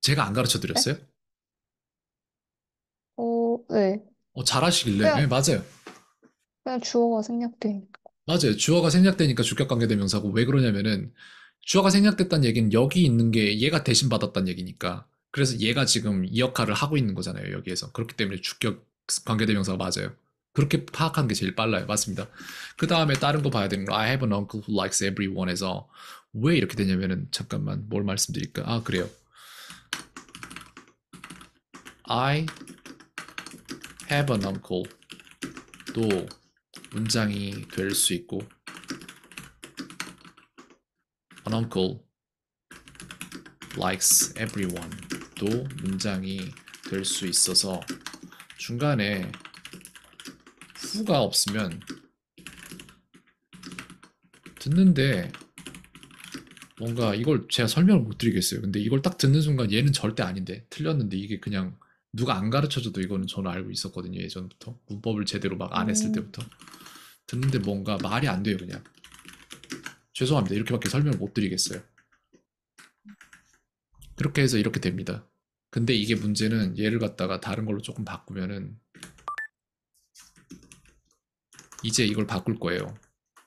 제가 안 가르쳐 드렸어요? 어, 네. 어, 잘하시길래. 그냥- 네, 맞아요. 그냥 주어가 생략된. 맞아요. 주어가 생략되니까 주격 관계대명사고 왜 그러냐면은 주어가 생략됐다는 얘기는 여기 있는 게 얘가 대신 받았다는 얘기니까. 그래서 얘가 지금 이 역할을 하고 있는 거잖아요, 여기에서. 그렇기 때문에 주격 관계대명사가 맞아요. 그렇게 파악하는 게 제일 빨라요. 맞습니다. 그 다음에 다른 거 봐야 되는 거, I have an uncle who likes everyone에서 왜 이렇게 되냐면은, 잠깐만, 뭘 말씀드릴까? 아, 그래요. I have an uncle 도 문장이 될 수 있고, an uncle likes everyone 도 문장이 될 수 있어서 중간에 who가 없으면 듣는데 뭔가 이걸 제가 설명을 못 드리겠어요. 근데 이걸 딱 듣는 순간 얘는 절대 아닌데 틀렸는데 이게 그냥 누가 안 가르쳐줘도 이거는 저는 알고 있었거든요. 예전부터 문법을 제대로 막 안 했을 음. 때부터 듣는데 뭔가 말이 안 돼요. 그냥 죄송합니다. 이렇게밖에 설명을 못 드리겠어요. 그렇게 해서 이렇게 됩니다. 근데 이게 문제는 얘를 갖다가 다른 걸로 조금 바꾸면은 이제 이걸 바꿀 거예요.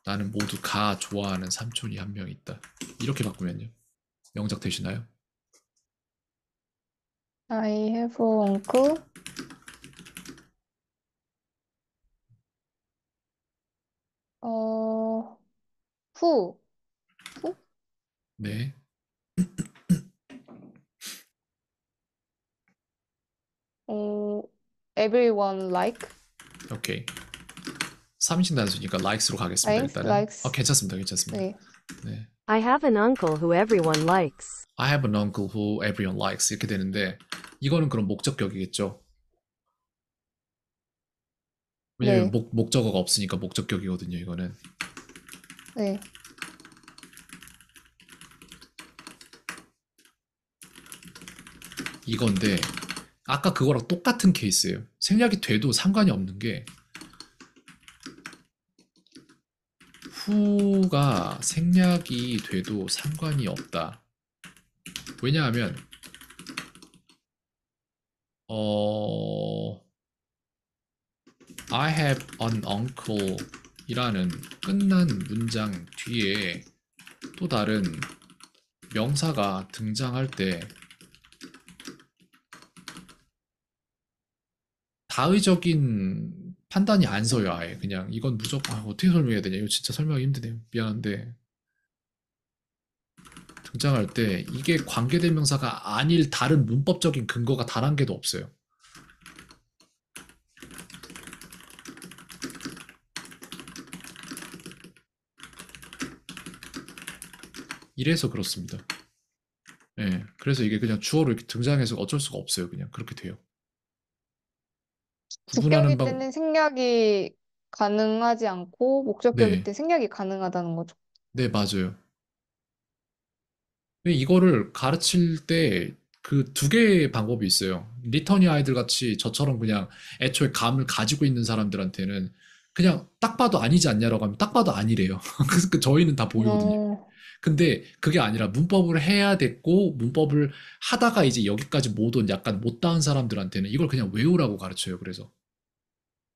나는 모두 가 좋아하는 삼촌이 한 명 있다. 이렇게 바꾸면요. 명작 되시나요? I have uncle. Who? 네. 어, everyone like? 오케이. 3인칭 단수니까 likes로 가겠습니다. Likes, 일단은. likes. 어, 괜찮습니다. 괜찮습니다. 네. 네. I have an uncle who everyone likes. I have an uncle who everyone likes 이렇게 되는데 이거는 그럼 목적격이겠죠. 왜냐면 네. 목, 목적어가 없으니까 목적격이거든요. 이거는. 네. 이건데 아까 그거랑 똑같은 케이스예요. 생략이 돼도 상관이 없는 게 후가 생략이 돼도 상관이 없다. 왜냐하면 어 I have an uncle 이라는 끝난 문장 뒤에 또 다른 명사가 등장할 때 다의적인 판단이 안 서요 아예. 그냥 이건 무조건 아, 어떻게 설명해야 되냐. 이거 진짜 설명하기 힘드네요. 미안한데. 등장할 때 이게 관계대명사가 아닐 다른 문법적인 근거가 단 한 개도 없어요 이래서 그렇습니다 예 그래서 이게 그냥 주어로 이렇게 등장해서 어쩔 수가 없어요 그냥 그렇게 돼요 구분하는 방 때는 생략이 가능하지 않고 목적격일 네. 때 생략이 가능하다는 거죠. 네, 맞아요. 근데 이거를 가르칠 때 그 두 개의 방법이 있어요. 리터니 아이들 같이 저처럼 그냥 애초에 감을 가지고 있는 사람들한테는 그냥 딱 봐도 아니지 않냐라고 하면 딱 봐도 아니래요. [LAUGHS] 그래서 그 저희는 다 보이거든요. 어, 근데 그게 아니라 문법을 해야 됐고 문법을 하다가 이제 여기까지 못 온 약간 못다한 사람들한테는 이걸 그냥 외우라고 가르쳐요. 그래서.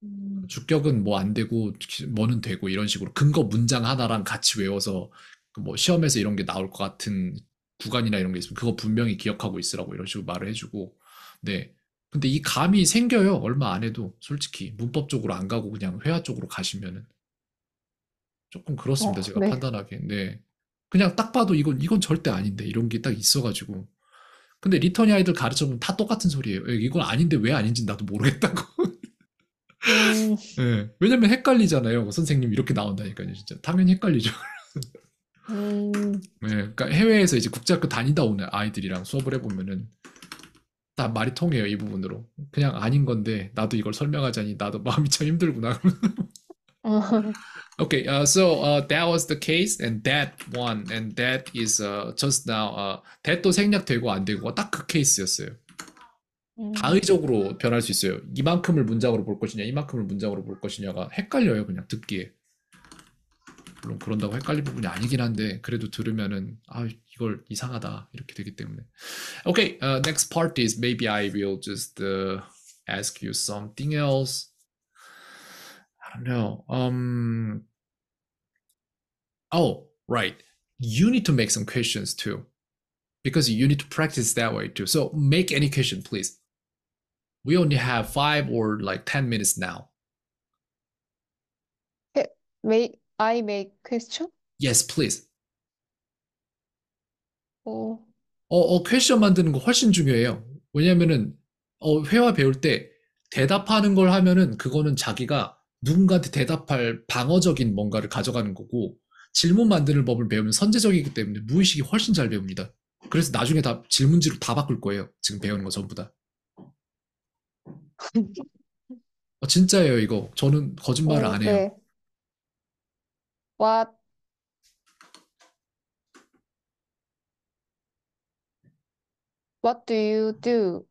음, 주격은 뭐 안 되고 뭐는 되고 이런 식으로 근거 문장 하나랑 같이 외워서 그뭐 시험에서 이런 게 나올 것 같은 구간이나 이런 게 있으면 그거 분명히 기억하고 있으라고 이런 식으로 말을 해주고. 네. 근데 이 감이 생겨요 얼마 안 해도 솔직히. 문법적으로 안 가고 그냥 회화 쪽으로 가시면은. 조금 그렇습니다 어, 제가 네. 판단하기엔. 네 그냥 딱 봐도 이건 이건 절대 아닌데 이런 게 딱 있어가지고 근데 리터니 아이들 가르쳐보면 다 똑같은 소리예요 예, 이건 아닌데 왜 아닌지 나도 모르겠다고 음, [LAUGHS] 예, 왜냐면 헷갈리잖아요. 선생님 이렇게 나온다니까요, 진짜. 당연히 헷갈리죠. 음, [LAUGHS] 예, 그러니까 해외에서 이제 국제학교 다니다 오는 아이들이랑 수업을 해보면은 다 말이 통해요, 이 부분으로. 그냥 아닌 건데 나도 이걸 설명하자니 나도 마음이 참 힘들구나. [LAUGHS] 어, okay, uh, so uh, that was the case, and that one, and that is uh, just now. Uh, that도 생략되고 안 되고 딱 그 케이스였어요. 음, 다의적으로 변할 수 있어요. 이만큼을 문장으로 볼 것이냐, 이만큼을 문장으로 볼 것이냐가 헷갈려요, 그냥 듣기에. 물론 그런다고 헷갈릴 부분이 아니긴 한데 그래도 들으면은 아 이걸 이상하다 이렇게 되기 때문에. Okay, uh, next part is maybe I will just uh, ask you something else. I don't know. Um. Oh, right. you need to make some questions too. Because you need to practice that way too. So make any question, please. We only have five or like 10 minutes now. May I make question? Yes, please. 어, 어, 어, 퀘션 만드는 거 훨씬 중요해요. 왜냐면은, 어, 회화 배울 때 대답하는 걸 하면은 그거는 자기가 누군가한테 대답할 방어적인 뭔가를 가져가는 거고, 질문 만드는 법을 배우면 선제적이기 때문에 무의식이 훨씬 잘 배웁니다. 그래서 나중에 다 질문지로 다 바꿀 거예요. 지금 배우는 거 전부 다. 어, 진짜예요, 이거. 저는 거짓말을 어, 안 해요. 네. What What do you do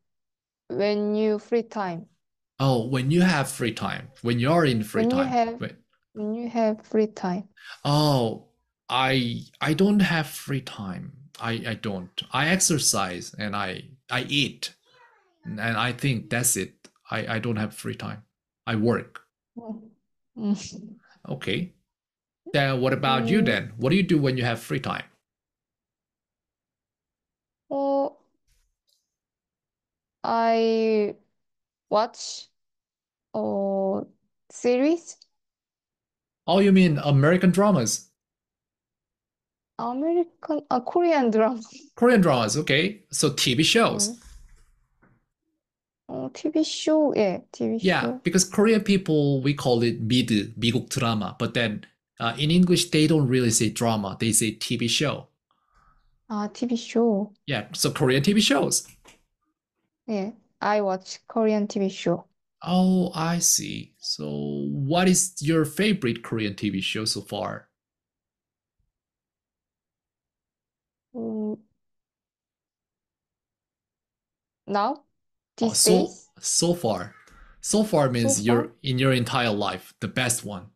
when you free time? Oh, when you have free time, when you're in free When you time. have- When- When you have free time. Oh, I I don't have free time. I I don't. I exercise and I I eat. And I think that's it. I I don't have free time. I work. [LAUGHS] Okay. Then what about you Mm. then? What do you do when you have free time? 어, I watch 어 series Oh, you mean American dramas? American 아 Korean drama [LAUGHS] Korean dramas, okay. So TV shows. 음. 어 TV 쇼 예 TV Yeah, 쇼 because Korean people we call it 미드, 미국 드라마. But then uh, in English they don't really say drama. They say TV show. 아 TV 쇼 Yeah, so Korean TV shows. 예 I watch Korean TV show Oh, I see. So, what is your favorite Korean TV show so far? Mm, now, Oh, so so far, so far so means far, your in your entire life the best one.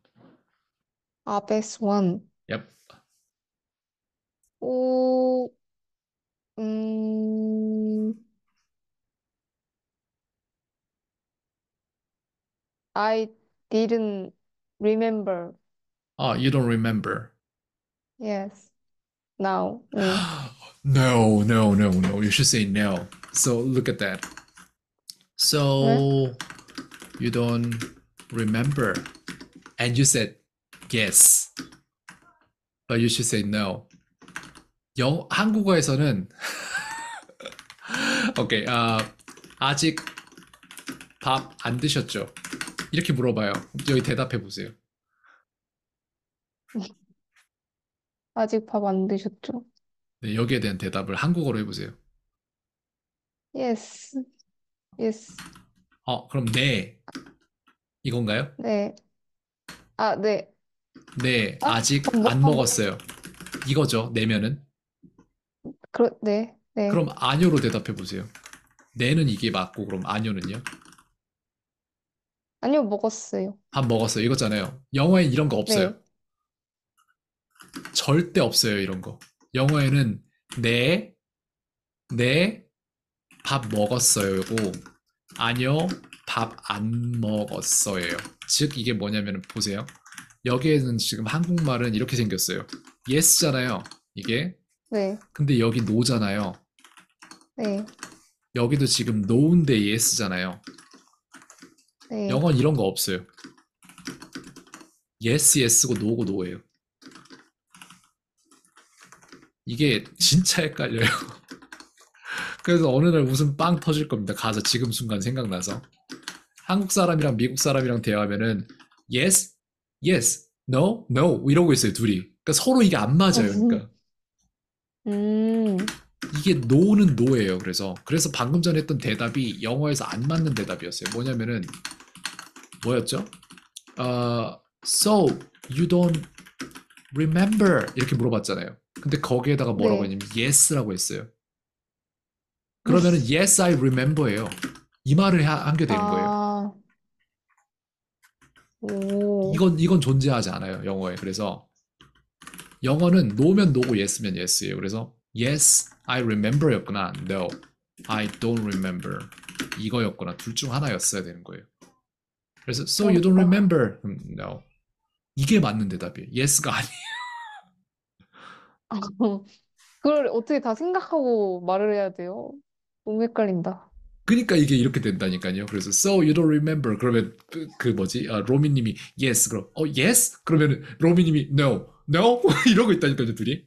our best one. Yep. Oh, mm, I didn't remember. Oh, you don't remember. Yes. Now. 음. [GASPS] No, no, no, no. You should say no. So look at that. So you don't remember. And you said yes. But you should say no. 영 한국어에서는 오케이. [LAUGHS] 아, 아직 밥 안 드셨죠? 이렇게 물어봐요. 여기 대답해 보세요. [LAUGHS] 아직 밥 안 드셨죠? 네, 여기에 대한 대답을 한국어로 해 보세요. Yes. Yes. 어, 그럼 네. 이건가요? 네. 아, 네. 네, 아, 아직 밥 먹- 안 먹었어요. 이거죠, 네면은. 그러, 네. 네. 그럼 아니오로 대답해 보세요. 네는 이게 맞고, 그럼 아니오는요? 아니요, 먹었어요. 밥 먹었어요. 이거잖아요. 영어엔 이런 거 없어요. 네. 절대 없어요, 이런 거. 영어에는 네, 네, 밥 먹었어요고, 아니요, 밥 안 먹었어요. 즉, 이게 뭐냐면, 보세요. 여기에는 지금 한국말은 이렇게 생겼어요. yes잖아요. 이게. 네. 근데 여기 no잖아요. 네. 여기도 지금 no인데 yes잖아요. 네. 영어는 이런 거 없어요. yes, yes고 no고 no예요. 이게 진짜 헷갈려요. [LAUGHS] 그래서 어느 날 무슨 빵 터질 겁니다. 가서 지금 순간 생각나서. 한국 사람이랑 미국 사람이랑 대화하면은 yes, yes, no, no 이러고 있어요, 둘이. 그러니까 서로 이게 안 맞아요. 그러니까 음. 이게 no는 no예요. 그래서 그래서 방금 전에 했던 대답이 영어에서 안 맞는 대답이었어요. 뭐냐면은 뭐였죠? 어, so you don't remember 이렇게 물어봤잖아요. 근데 거기에다가 뭐라고 네. 했냐면 yes라고 했어요. 그러면은 yes I remember예요. 이 말을 하, 하게 되는 거예요. 아. 오. 이건 이건 존재하지 않아요 영어에. 그래서 영어는 no면 no고 yes면 yes예요. 그래서 yes I remember였구나. no I don't remember 이거였구나. 둘 중 하나였어야 되는 거예요. 그래서 so you don't remember 음, no 이게 맞는 대답이에요. yes가 아니에요. 그걸 어떻게 다 생각하고 말을 해야 돼요? 너무 헷갈린다. 그러니까 이게 이렇게 된다니까요. 그래서 so you don't remember 그러면 그, 그 뭐지? 아, 로미님이 yes 그럼 어 yes 그러면 로미님이 no no [LAUGHS] 이러고 있다니까요 둘이.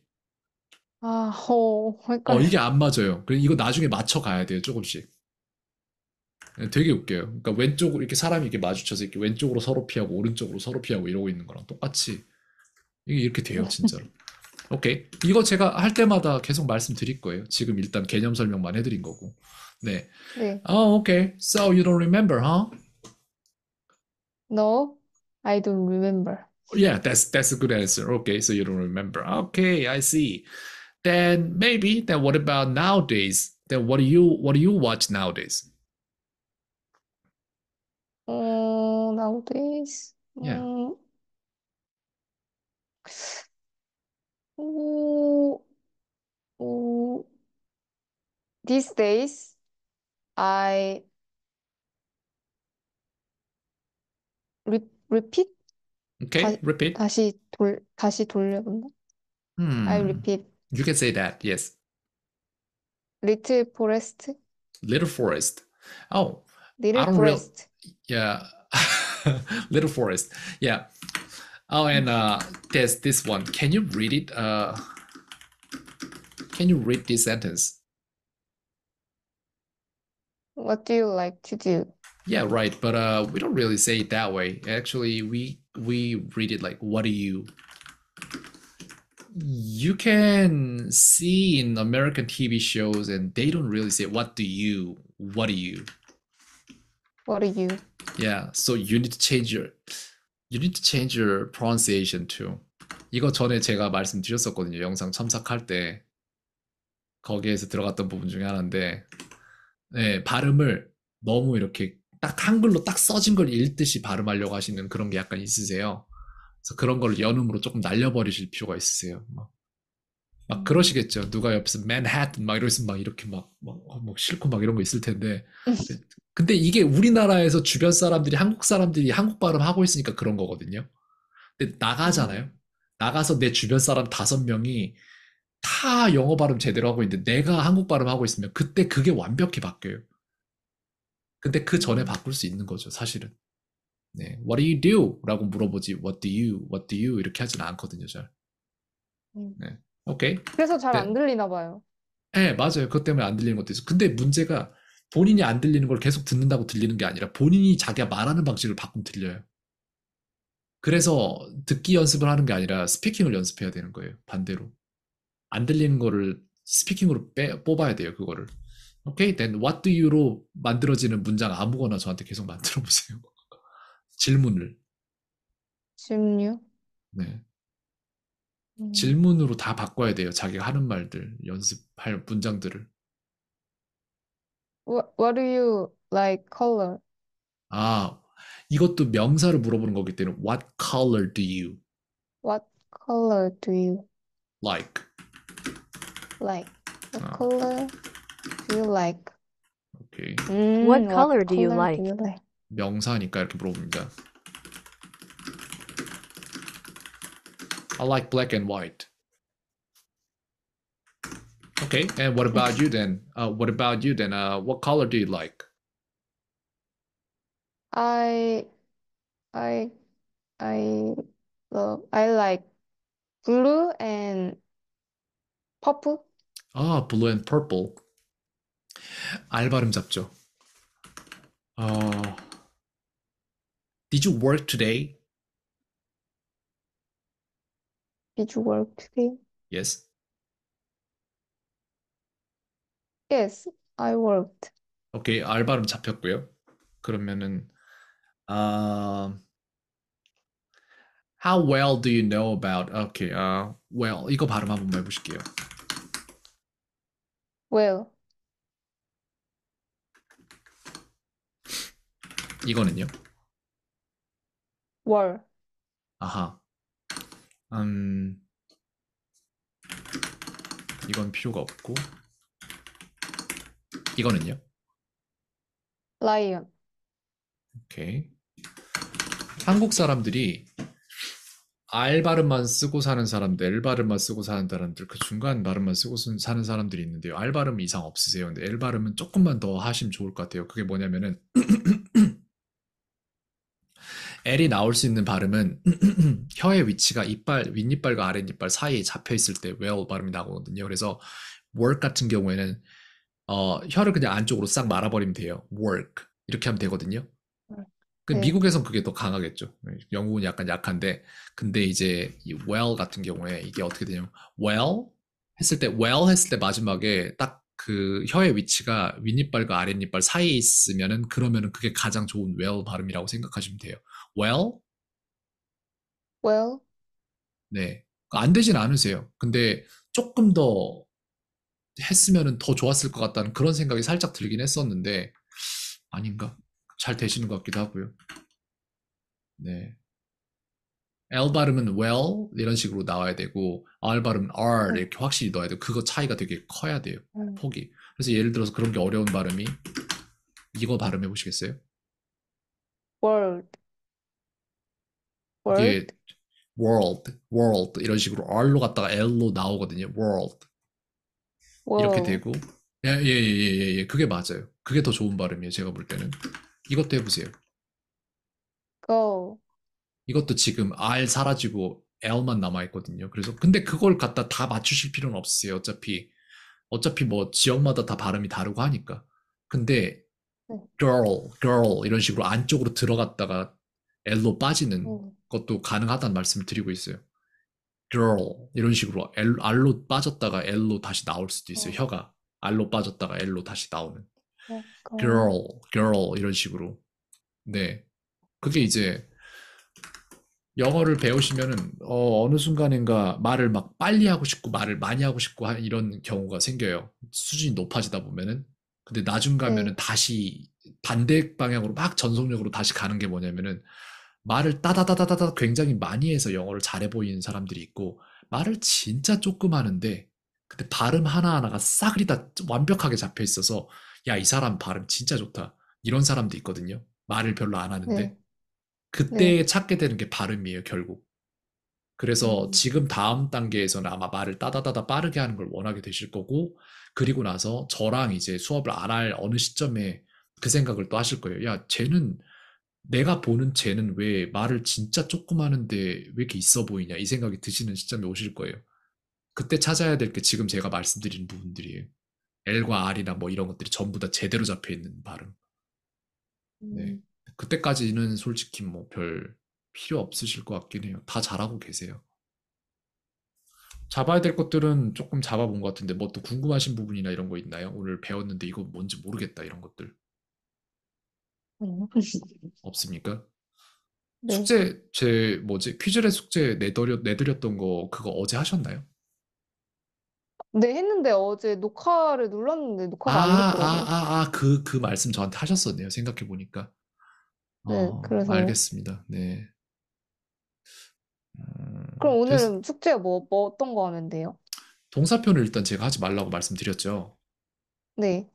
아, 어, 어 헷갈려. 이게 안 맞아요. 그래 이거 나중에 맞춰 가야 돼요 조금씩. 네, 되게 웃겨요. 그러니까 왼쪽으로 이렇게 사람이 이렇게 마주쳐서 이렇게 왼쪽으로 서로 피하고 오른쪽으로 서로 피하고 이러고 있는 거랑 똑같이 이게 이렇게 돼요 진짜로. [LAUGHS] 오케이 이거 제가 할 때마다 계속 말씀드릴 거예요. 지금 일단 개념 설명만 해드린 거고. 네. 네. Oh, okay. So you don't remember, huh? No, I don't remember. Yeah, that's that's a good answer. Okay, so you don't remember. Okay, I see. Then maybe then what about nowadays? Then what do you what do you watch nowadays? 어, nowadays. Yeah. 음, 오, 오, these days, I re, repeat? Okay, 다- repeat. 다시 돌, 다시 돌려본다. I Hmm. repeat. You can say that. Yes. Little forest, Little forest. Oh, little don't real- forest. yeah. [LAUGHS] Little forest. Yeah. Oh, and uh, there's this one. Can you read it? Uh, can you read this sentence? What do you like to do? Yeah, right. But uh, we don't really say it that way. Actually, we we read it like, "What do you?" You can see in American TV shows, and they don't really say, "What do you?" What do you? What do you? Yeah. So you need to change your you need to change your pronunciation too. 이거 전에 제가 말씀드렸었거든요. 영상 첨삭할 때 거기에서 들어갔던 부분 중에 하나인데, 네, 발음을 너무 이렇게 딱 한글로 딱 써진 걸 읽듯이 발음하려고 하시는 그런 게 약간 있으세요. 그래서 그런 걸 연음으로 조금 날려버리실 필요가 있으세요. 막, 막 그러시겠죠. 누가 옆에서 맨하튼 막 이러면서 막 이렇게 막, 막, 어, 뭐 싫고 막 이런 거 있을 텐데. 근데 이게 우리나라에서 주변 사람들이 한국 사람들이 한국 발음 하고 있으니까 그런 거거든요. 근데 나가잖아요. 나가서 내 주변 사람 다섯 명이 다 영어 발음 제대로 하고 있는데 내가 한국 발음 하고 있으면 그때 그게 완벽히 바뀌어요. 근데 그 전에 바꿀 수 있는 거죠, 사실은. 네, What do you do? 라고 물어보지 What do you? What do you? 이렇게 하진 않거든요, 잘. 음. 네, 오케이. 그래서 잘 네. 안 들리나 봐요. 네, 맞아요. 그것 때문에 안 들리는 것도 있어. 근데 문제가 본인이 안 들리는 걸 계속 듣는다고 들리는 게 아니라 본인이 자기가 말하는 방식을 바꾸면 들려요. 그래서 듣기 연습을 하는 게 아니라 스피킹을 연습해야 되는 거예요. 반대로. 안 들리는 거를 스피킹으로 빼, 뽑아야 돼요. 그거를. 오케이, then what do you로 만들어지는 문장 아무거나 저한테 계속 만들어 보세요. 질문을. 질문요? 네. 음, 질문으로 다 바꿔야 돼요. 자기가 하는 말들, 연습할 문장들을. What, what do you like color? 아, 이것도 명사를 물어보는 거기 때문에 what color do you What color do you like? like? What 아. color do you like? 오케이. 음, What color do you color like? do you like? 명사니까 이렇게 물어봅니다. I like black and white. Okay, and what about you then? Uh, what about you then? Uh, what color do you like? I I I love I like blue and purple. 아, blue and purple. 알 발음 잡죠. 어, did you work today? Did you work today? Yes. Yes, I worked. 오케이, 알 발음 잡혔고요. 그러면은 아 How well do you know about? 오케이, 아 well 이거 발음 한번 해보실게요. Well, 이거는요? Were. 아하. 음 이건 필요가 없고 이거는요? Lion. 오케이. 한국 사람들이 R 발음만 쓰고 사는 사람들, L 발음만 쓰고 사는 사람들, 그 중간 발음만 쓰고 쓰- 사는 사람들이 있는데요. R 발음 이상 없으세요. 근데 L 발음은 조금만 더 하시면 좋을 것 같아요. 그게 뭐냐면은 [CLEARS THROAT] [CLEARS THROAT] L이 나올 수 있는 발음은 [CLEARS THROAT] 혀의 위치가 이빨, 윗니빨과 아랫니빨 사이에 잡혀 있을 때 well 발음이 나오거든요. 그래서 work 같은 경우에는 어, 혀를 그냥 안쪽으로 싹 말아버리면 돼요. work 이렇게 하면 되거든요. 그 네. 미국에선 그게 더 강하겠죠. 영국은 약간 약한데, 근데 이제 이 well 같은 경우에 이게 어떻게 되냐면 well 했을 때 well 했을 때 마지막에 딱 그 혀의 위치가 윗니빨과 아랫니빨 사이에 있으면은 그러면은 그게 가장 좋은 well 발음이라고 생각하시면 돼요. Well Well, 네. 안 되진 않으세요. 근데 조금 더 했으면은 더 좋았을 것 같다는 그런 생각이 살짝 들긴 했었는데, 아닌가? 잘 되시는 것 같기도 하고요. 네. L 발음은 well 이런 식으로 나와야 되고, R 발음은 R 이렇게 확실히 넣어야 돼요. 그거 차이가 되게 커야 돼요. 음, 폭이. 그래서 예를 들어서 그런 게 어려운 발음이 이거 발음해 보시겠어요? world. 이게 world, world, 이런 식으로 R로 갔다가 L로 나오거든요. world. 이렇게. 되고 예예예 예 예 예, 그게 맞아요. 그게 더 좋은 발음이에요. 제가 볼 때는 이것도 해보세요. go, 이것도 지금 R 사라지고 L만 남아 있거든요. 그래서 근데 그걸 갖다 다 맞추실 필요는 없으세요. 어차피 어차피 뭐 지역마다 다 발음이 다르고 하니까. 근데 네. girl, girl 이런 식으로 안쪽으로 들어갔다가 L로 빠지는 음, 것도 가능하다는 말씀을 드리고 있어요. girl 이런 식으로 L, R로 빠졌다가 L로 다시 나올 수도 있어요. 어. 혀가 R로 빠졌다가 L로 다시 나오는. go. girl, girl 이런 식으로. 네. 그게 이제 영어를 배우시면은 어, 어느 순간인가 말을 막 빨리 하고 싶고 말을 많이 하고 싶고 하- 이런 경우가 생겨요. 수준이 높아지다 보면은. 근데 나중 가면은 네. 다시 반대 방향으로 막 전속력으로 다시 가는 게 뭐냐면은 말을 따다다다다다 굉장히 많이 해서 영어를 잘해 보이는 사람들이 있고 말을 진짜 조금 하는데 근데 발음 하나하나가 싸그리 다 완벽하게 잡혀 있어서 야, 이 사람 발음 진짜 좋다. 이런 사람도 있거든요. 말을 별로 안 하는데. 네. 그때 찾게 되는 게 발음이에요, 결국. 그래서 음. 지금 다음 단계에서는 아마 말을 따다다다 빠르게 하는 걸 원하게 되실 거고, 그리고 나서 저랑 이제 수업을 안 할 어느 시점에 그 생각을 또 하실 거예요. 야, 쟤는, 내가 보는 쟤는 왜 말을 진짜 조금 하는데 왜 이렇게 있어 보이냐, 이 생각이 드시는 시점에 오실 거예요. 그때 찾아야 될 게 지금 제가 말씀드리는 부분들이에요. L과 R이나 뭐 이런 것들이 전부 다 제대로 잡혀 있는 발음. 네. 음, 그때까지는 솔직히 뭐 별 필요 없으실 것 같긴 해요. 다 잘하고 계세요. 잡아야 될 것들은 조금 잡아본 것 같은데 뭐 또 궁금하신 부분이나 이런 거 있나요? 오늘 배웠는데 이거 뭔지 모르겠다 이런 것들 음. [LAUGHS] 없습니까? 네. 숙제 제 뭐지 퀴즈의 숙제 내드려 내드렸던 거 그거 어제 하셨나요? 네, 했는데 어제 녹화를 눌렀는데 아, 녹화가 안 아, 됐더라고요. 아, 아, 그, 그 말씀 저한테 하셨었네요. 생각해 보니까. 네, 어, 그래서 알겠습니다. 네. 음, 그럼 됐- 오늘은 숙제 뭐, 뭐 어떤 거 하면 돼요? 동사표는 일단 제가 하지 말라고 말씀드렸죠. 네.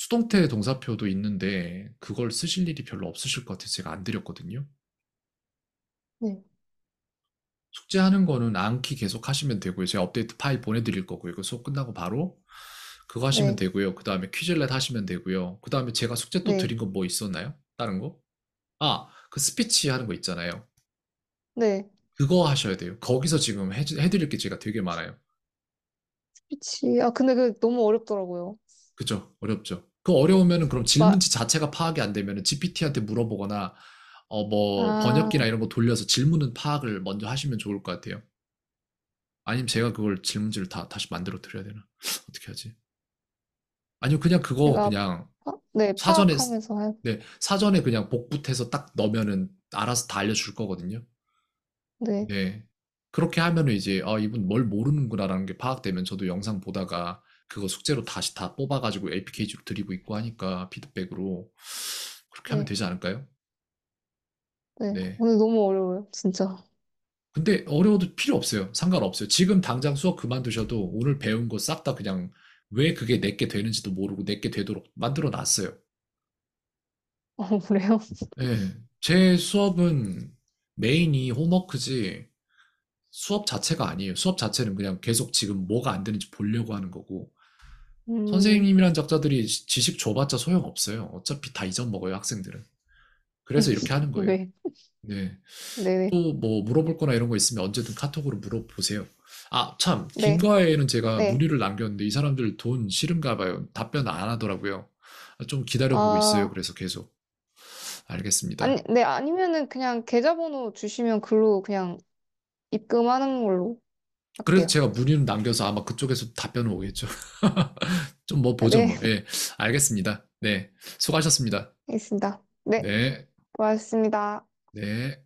수동태 동사표도 있는데 그걸 쓰실 일이 별로 없으실 것 같아서 제가 안 드렸거든요. 네. 숙제하는 거는 암기 계속 하시면 되고요. 제가 업데이트 파일 보내드릴 거고요. 그 수업 끝나고 바로 그거 하시면 네. 되고요. 그 다음에 퀴즐렛 하시면 되고요. 그 다음에 제가 숙제 또 네. 드린 거 뭐 있었나요? 다른 거? 아, 그 스피치 하는 거 있잖아요. 네. 그거 하셔야 돼요. 거기서 지금 해, 해드릴 게 제가 되게 많아요. 그치. 아, 근데 그 너무 어렵더라고요. 그죠? 어렵죠. 그 어려우면은 그럼 질문지 자체가 파악이 안 되면은 GPT한테 물어보거나 어 뭐 아. 번역기나 이런 거 돌려서 질문은 파악을 먼저 하시면 좋을 것 같아요. 아니면 제가 그걸 질문지를 다 다시 만들어 드려야 되나? [LAUGHS] 어떻게 하지? 아니요, 그냥 그거 제가 그냥 아, 네, 사전에 파악하면서 할. 네, 사전에 그냥 복붙해서 딱 넣으면은 알아서 다 알려줄 거거든요. 네. 네. 그렇게 하면은 이제 아, 이분 뭘 모르는구나라는 게 파악되면 저도 영상 보다가 그거 숙제로 다시 다 뽑아가지고 APKG로 드리고 있고 하니까 피드백으로 그렇게 하면 네. 되지 않을까요? 네. 네. 오늘 너무 어려워요, 진짜. 근데 어려워도 필요 없어요. 상관없어요. 지금 당장 수업 그만두셔도 오늘 배운 거 싹 다 그냥 왜 그게 내게 되는지도 모르고 내게 되도록 만들어 놨어요. 어, 그래요? 네. 제 수업은 메인이 홈워크지 수업 자체가 아니에요. 수업 자체는 그냥 계속 지금 뭐가 안 되는지 보려고 하는 거고, 음, 선생님이란 작자들이 지- 지식 줘봤자 소용없어요. 어차피 다 잊어먹어요, 학생들은. 그래서 이렇게 하는 [LAUGHS] 거예요. 네, 네. 네네. 또 뭐 물어볼 거나 이런 거 있으면 언제든 카톡으로 물어보세요. 아, 참, 네. 김과에는 제가 네. 문의를 남겼는데 이 사람들 돈 싫은가 봐요. 답변 안 하더라고요. 좀 기다려보고 아. 있어요. 그래서 계속. 알겠습니다. 아니, 네, 아니면은 그냥 계좌번호 주시면 글로 그냥 입금하는 걸로 그래서. 제가 문의를 남겨서 아마 그쪽에서 답변은 오겠죠. [LAUGHS] 좀 뭐 보죠, 네. 뭐. 예, 알겠습니다. 네, 수고하셨습니다. 알겠습니다. 네, 네, 고맙습니다. 네.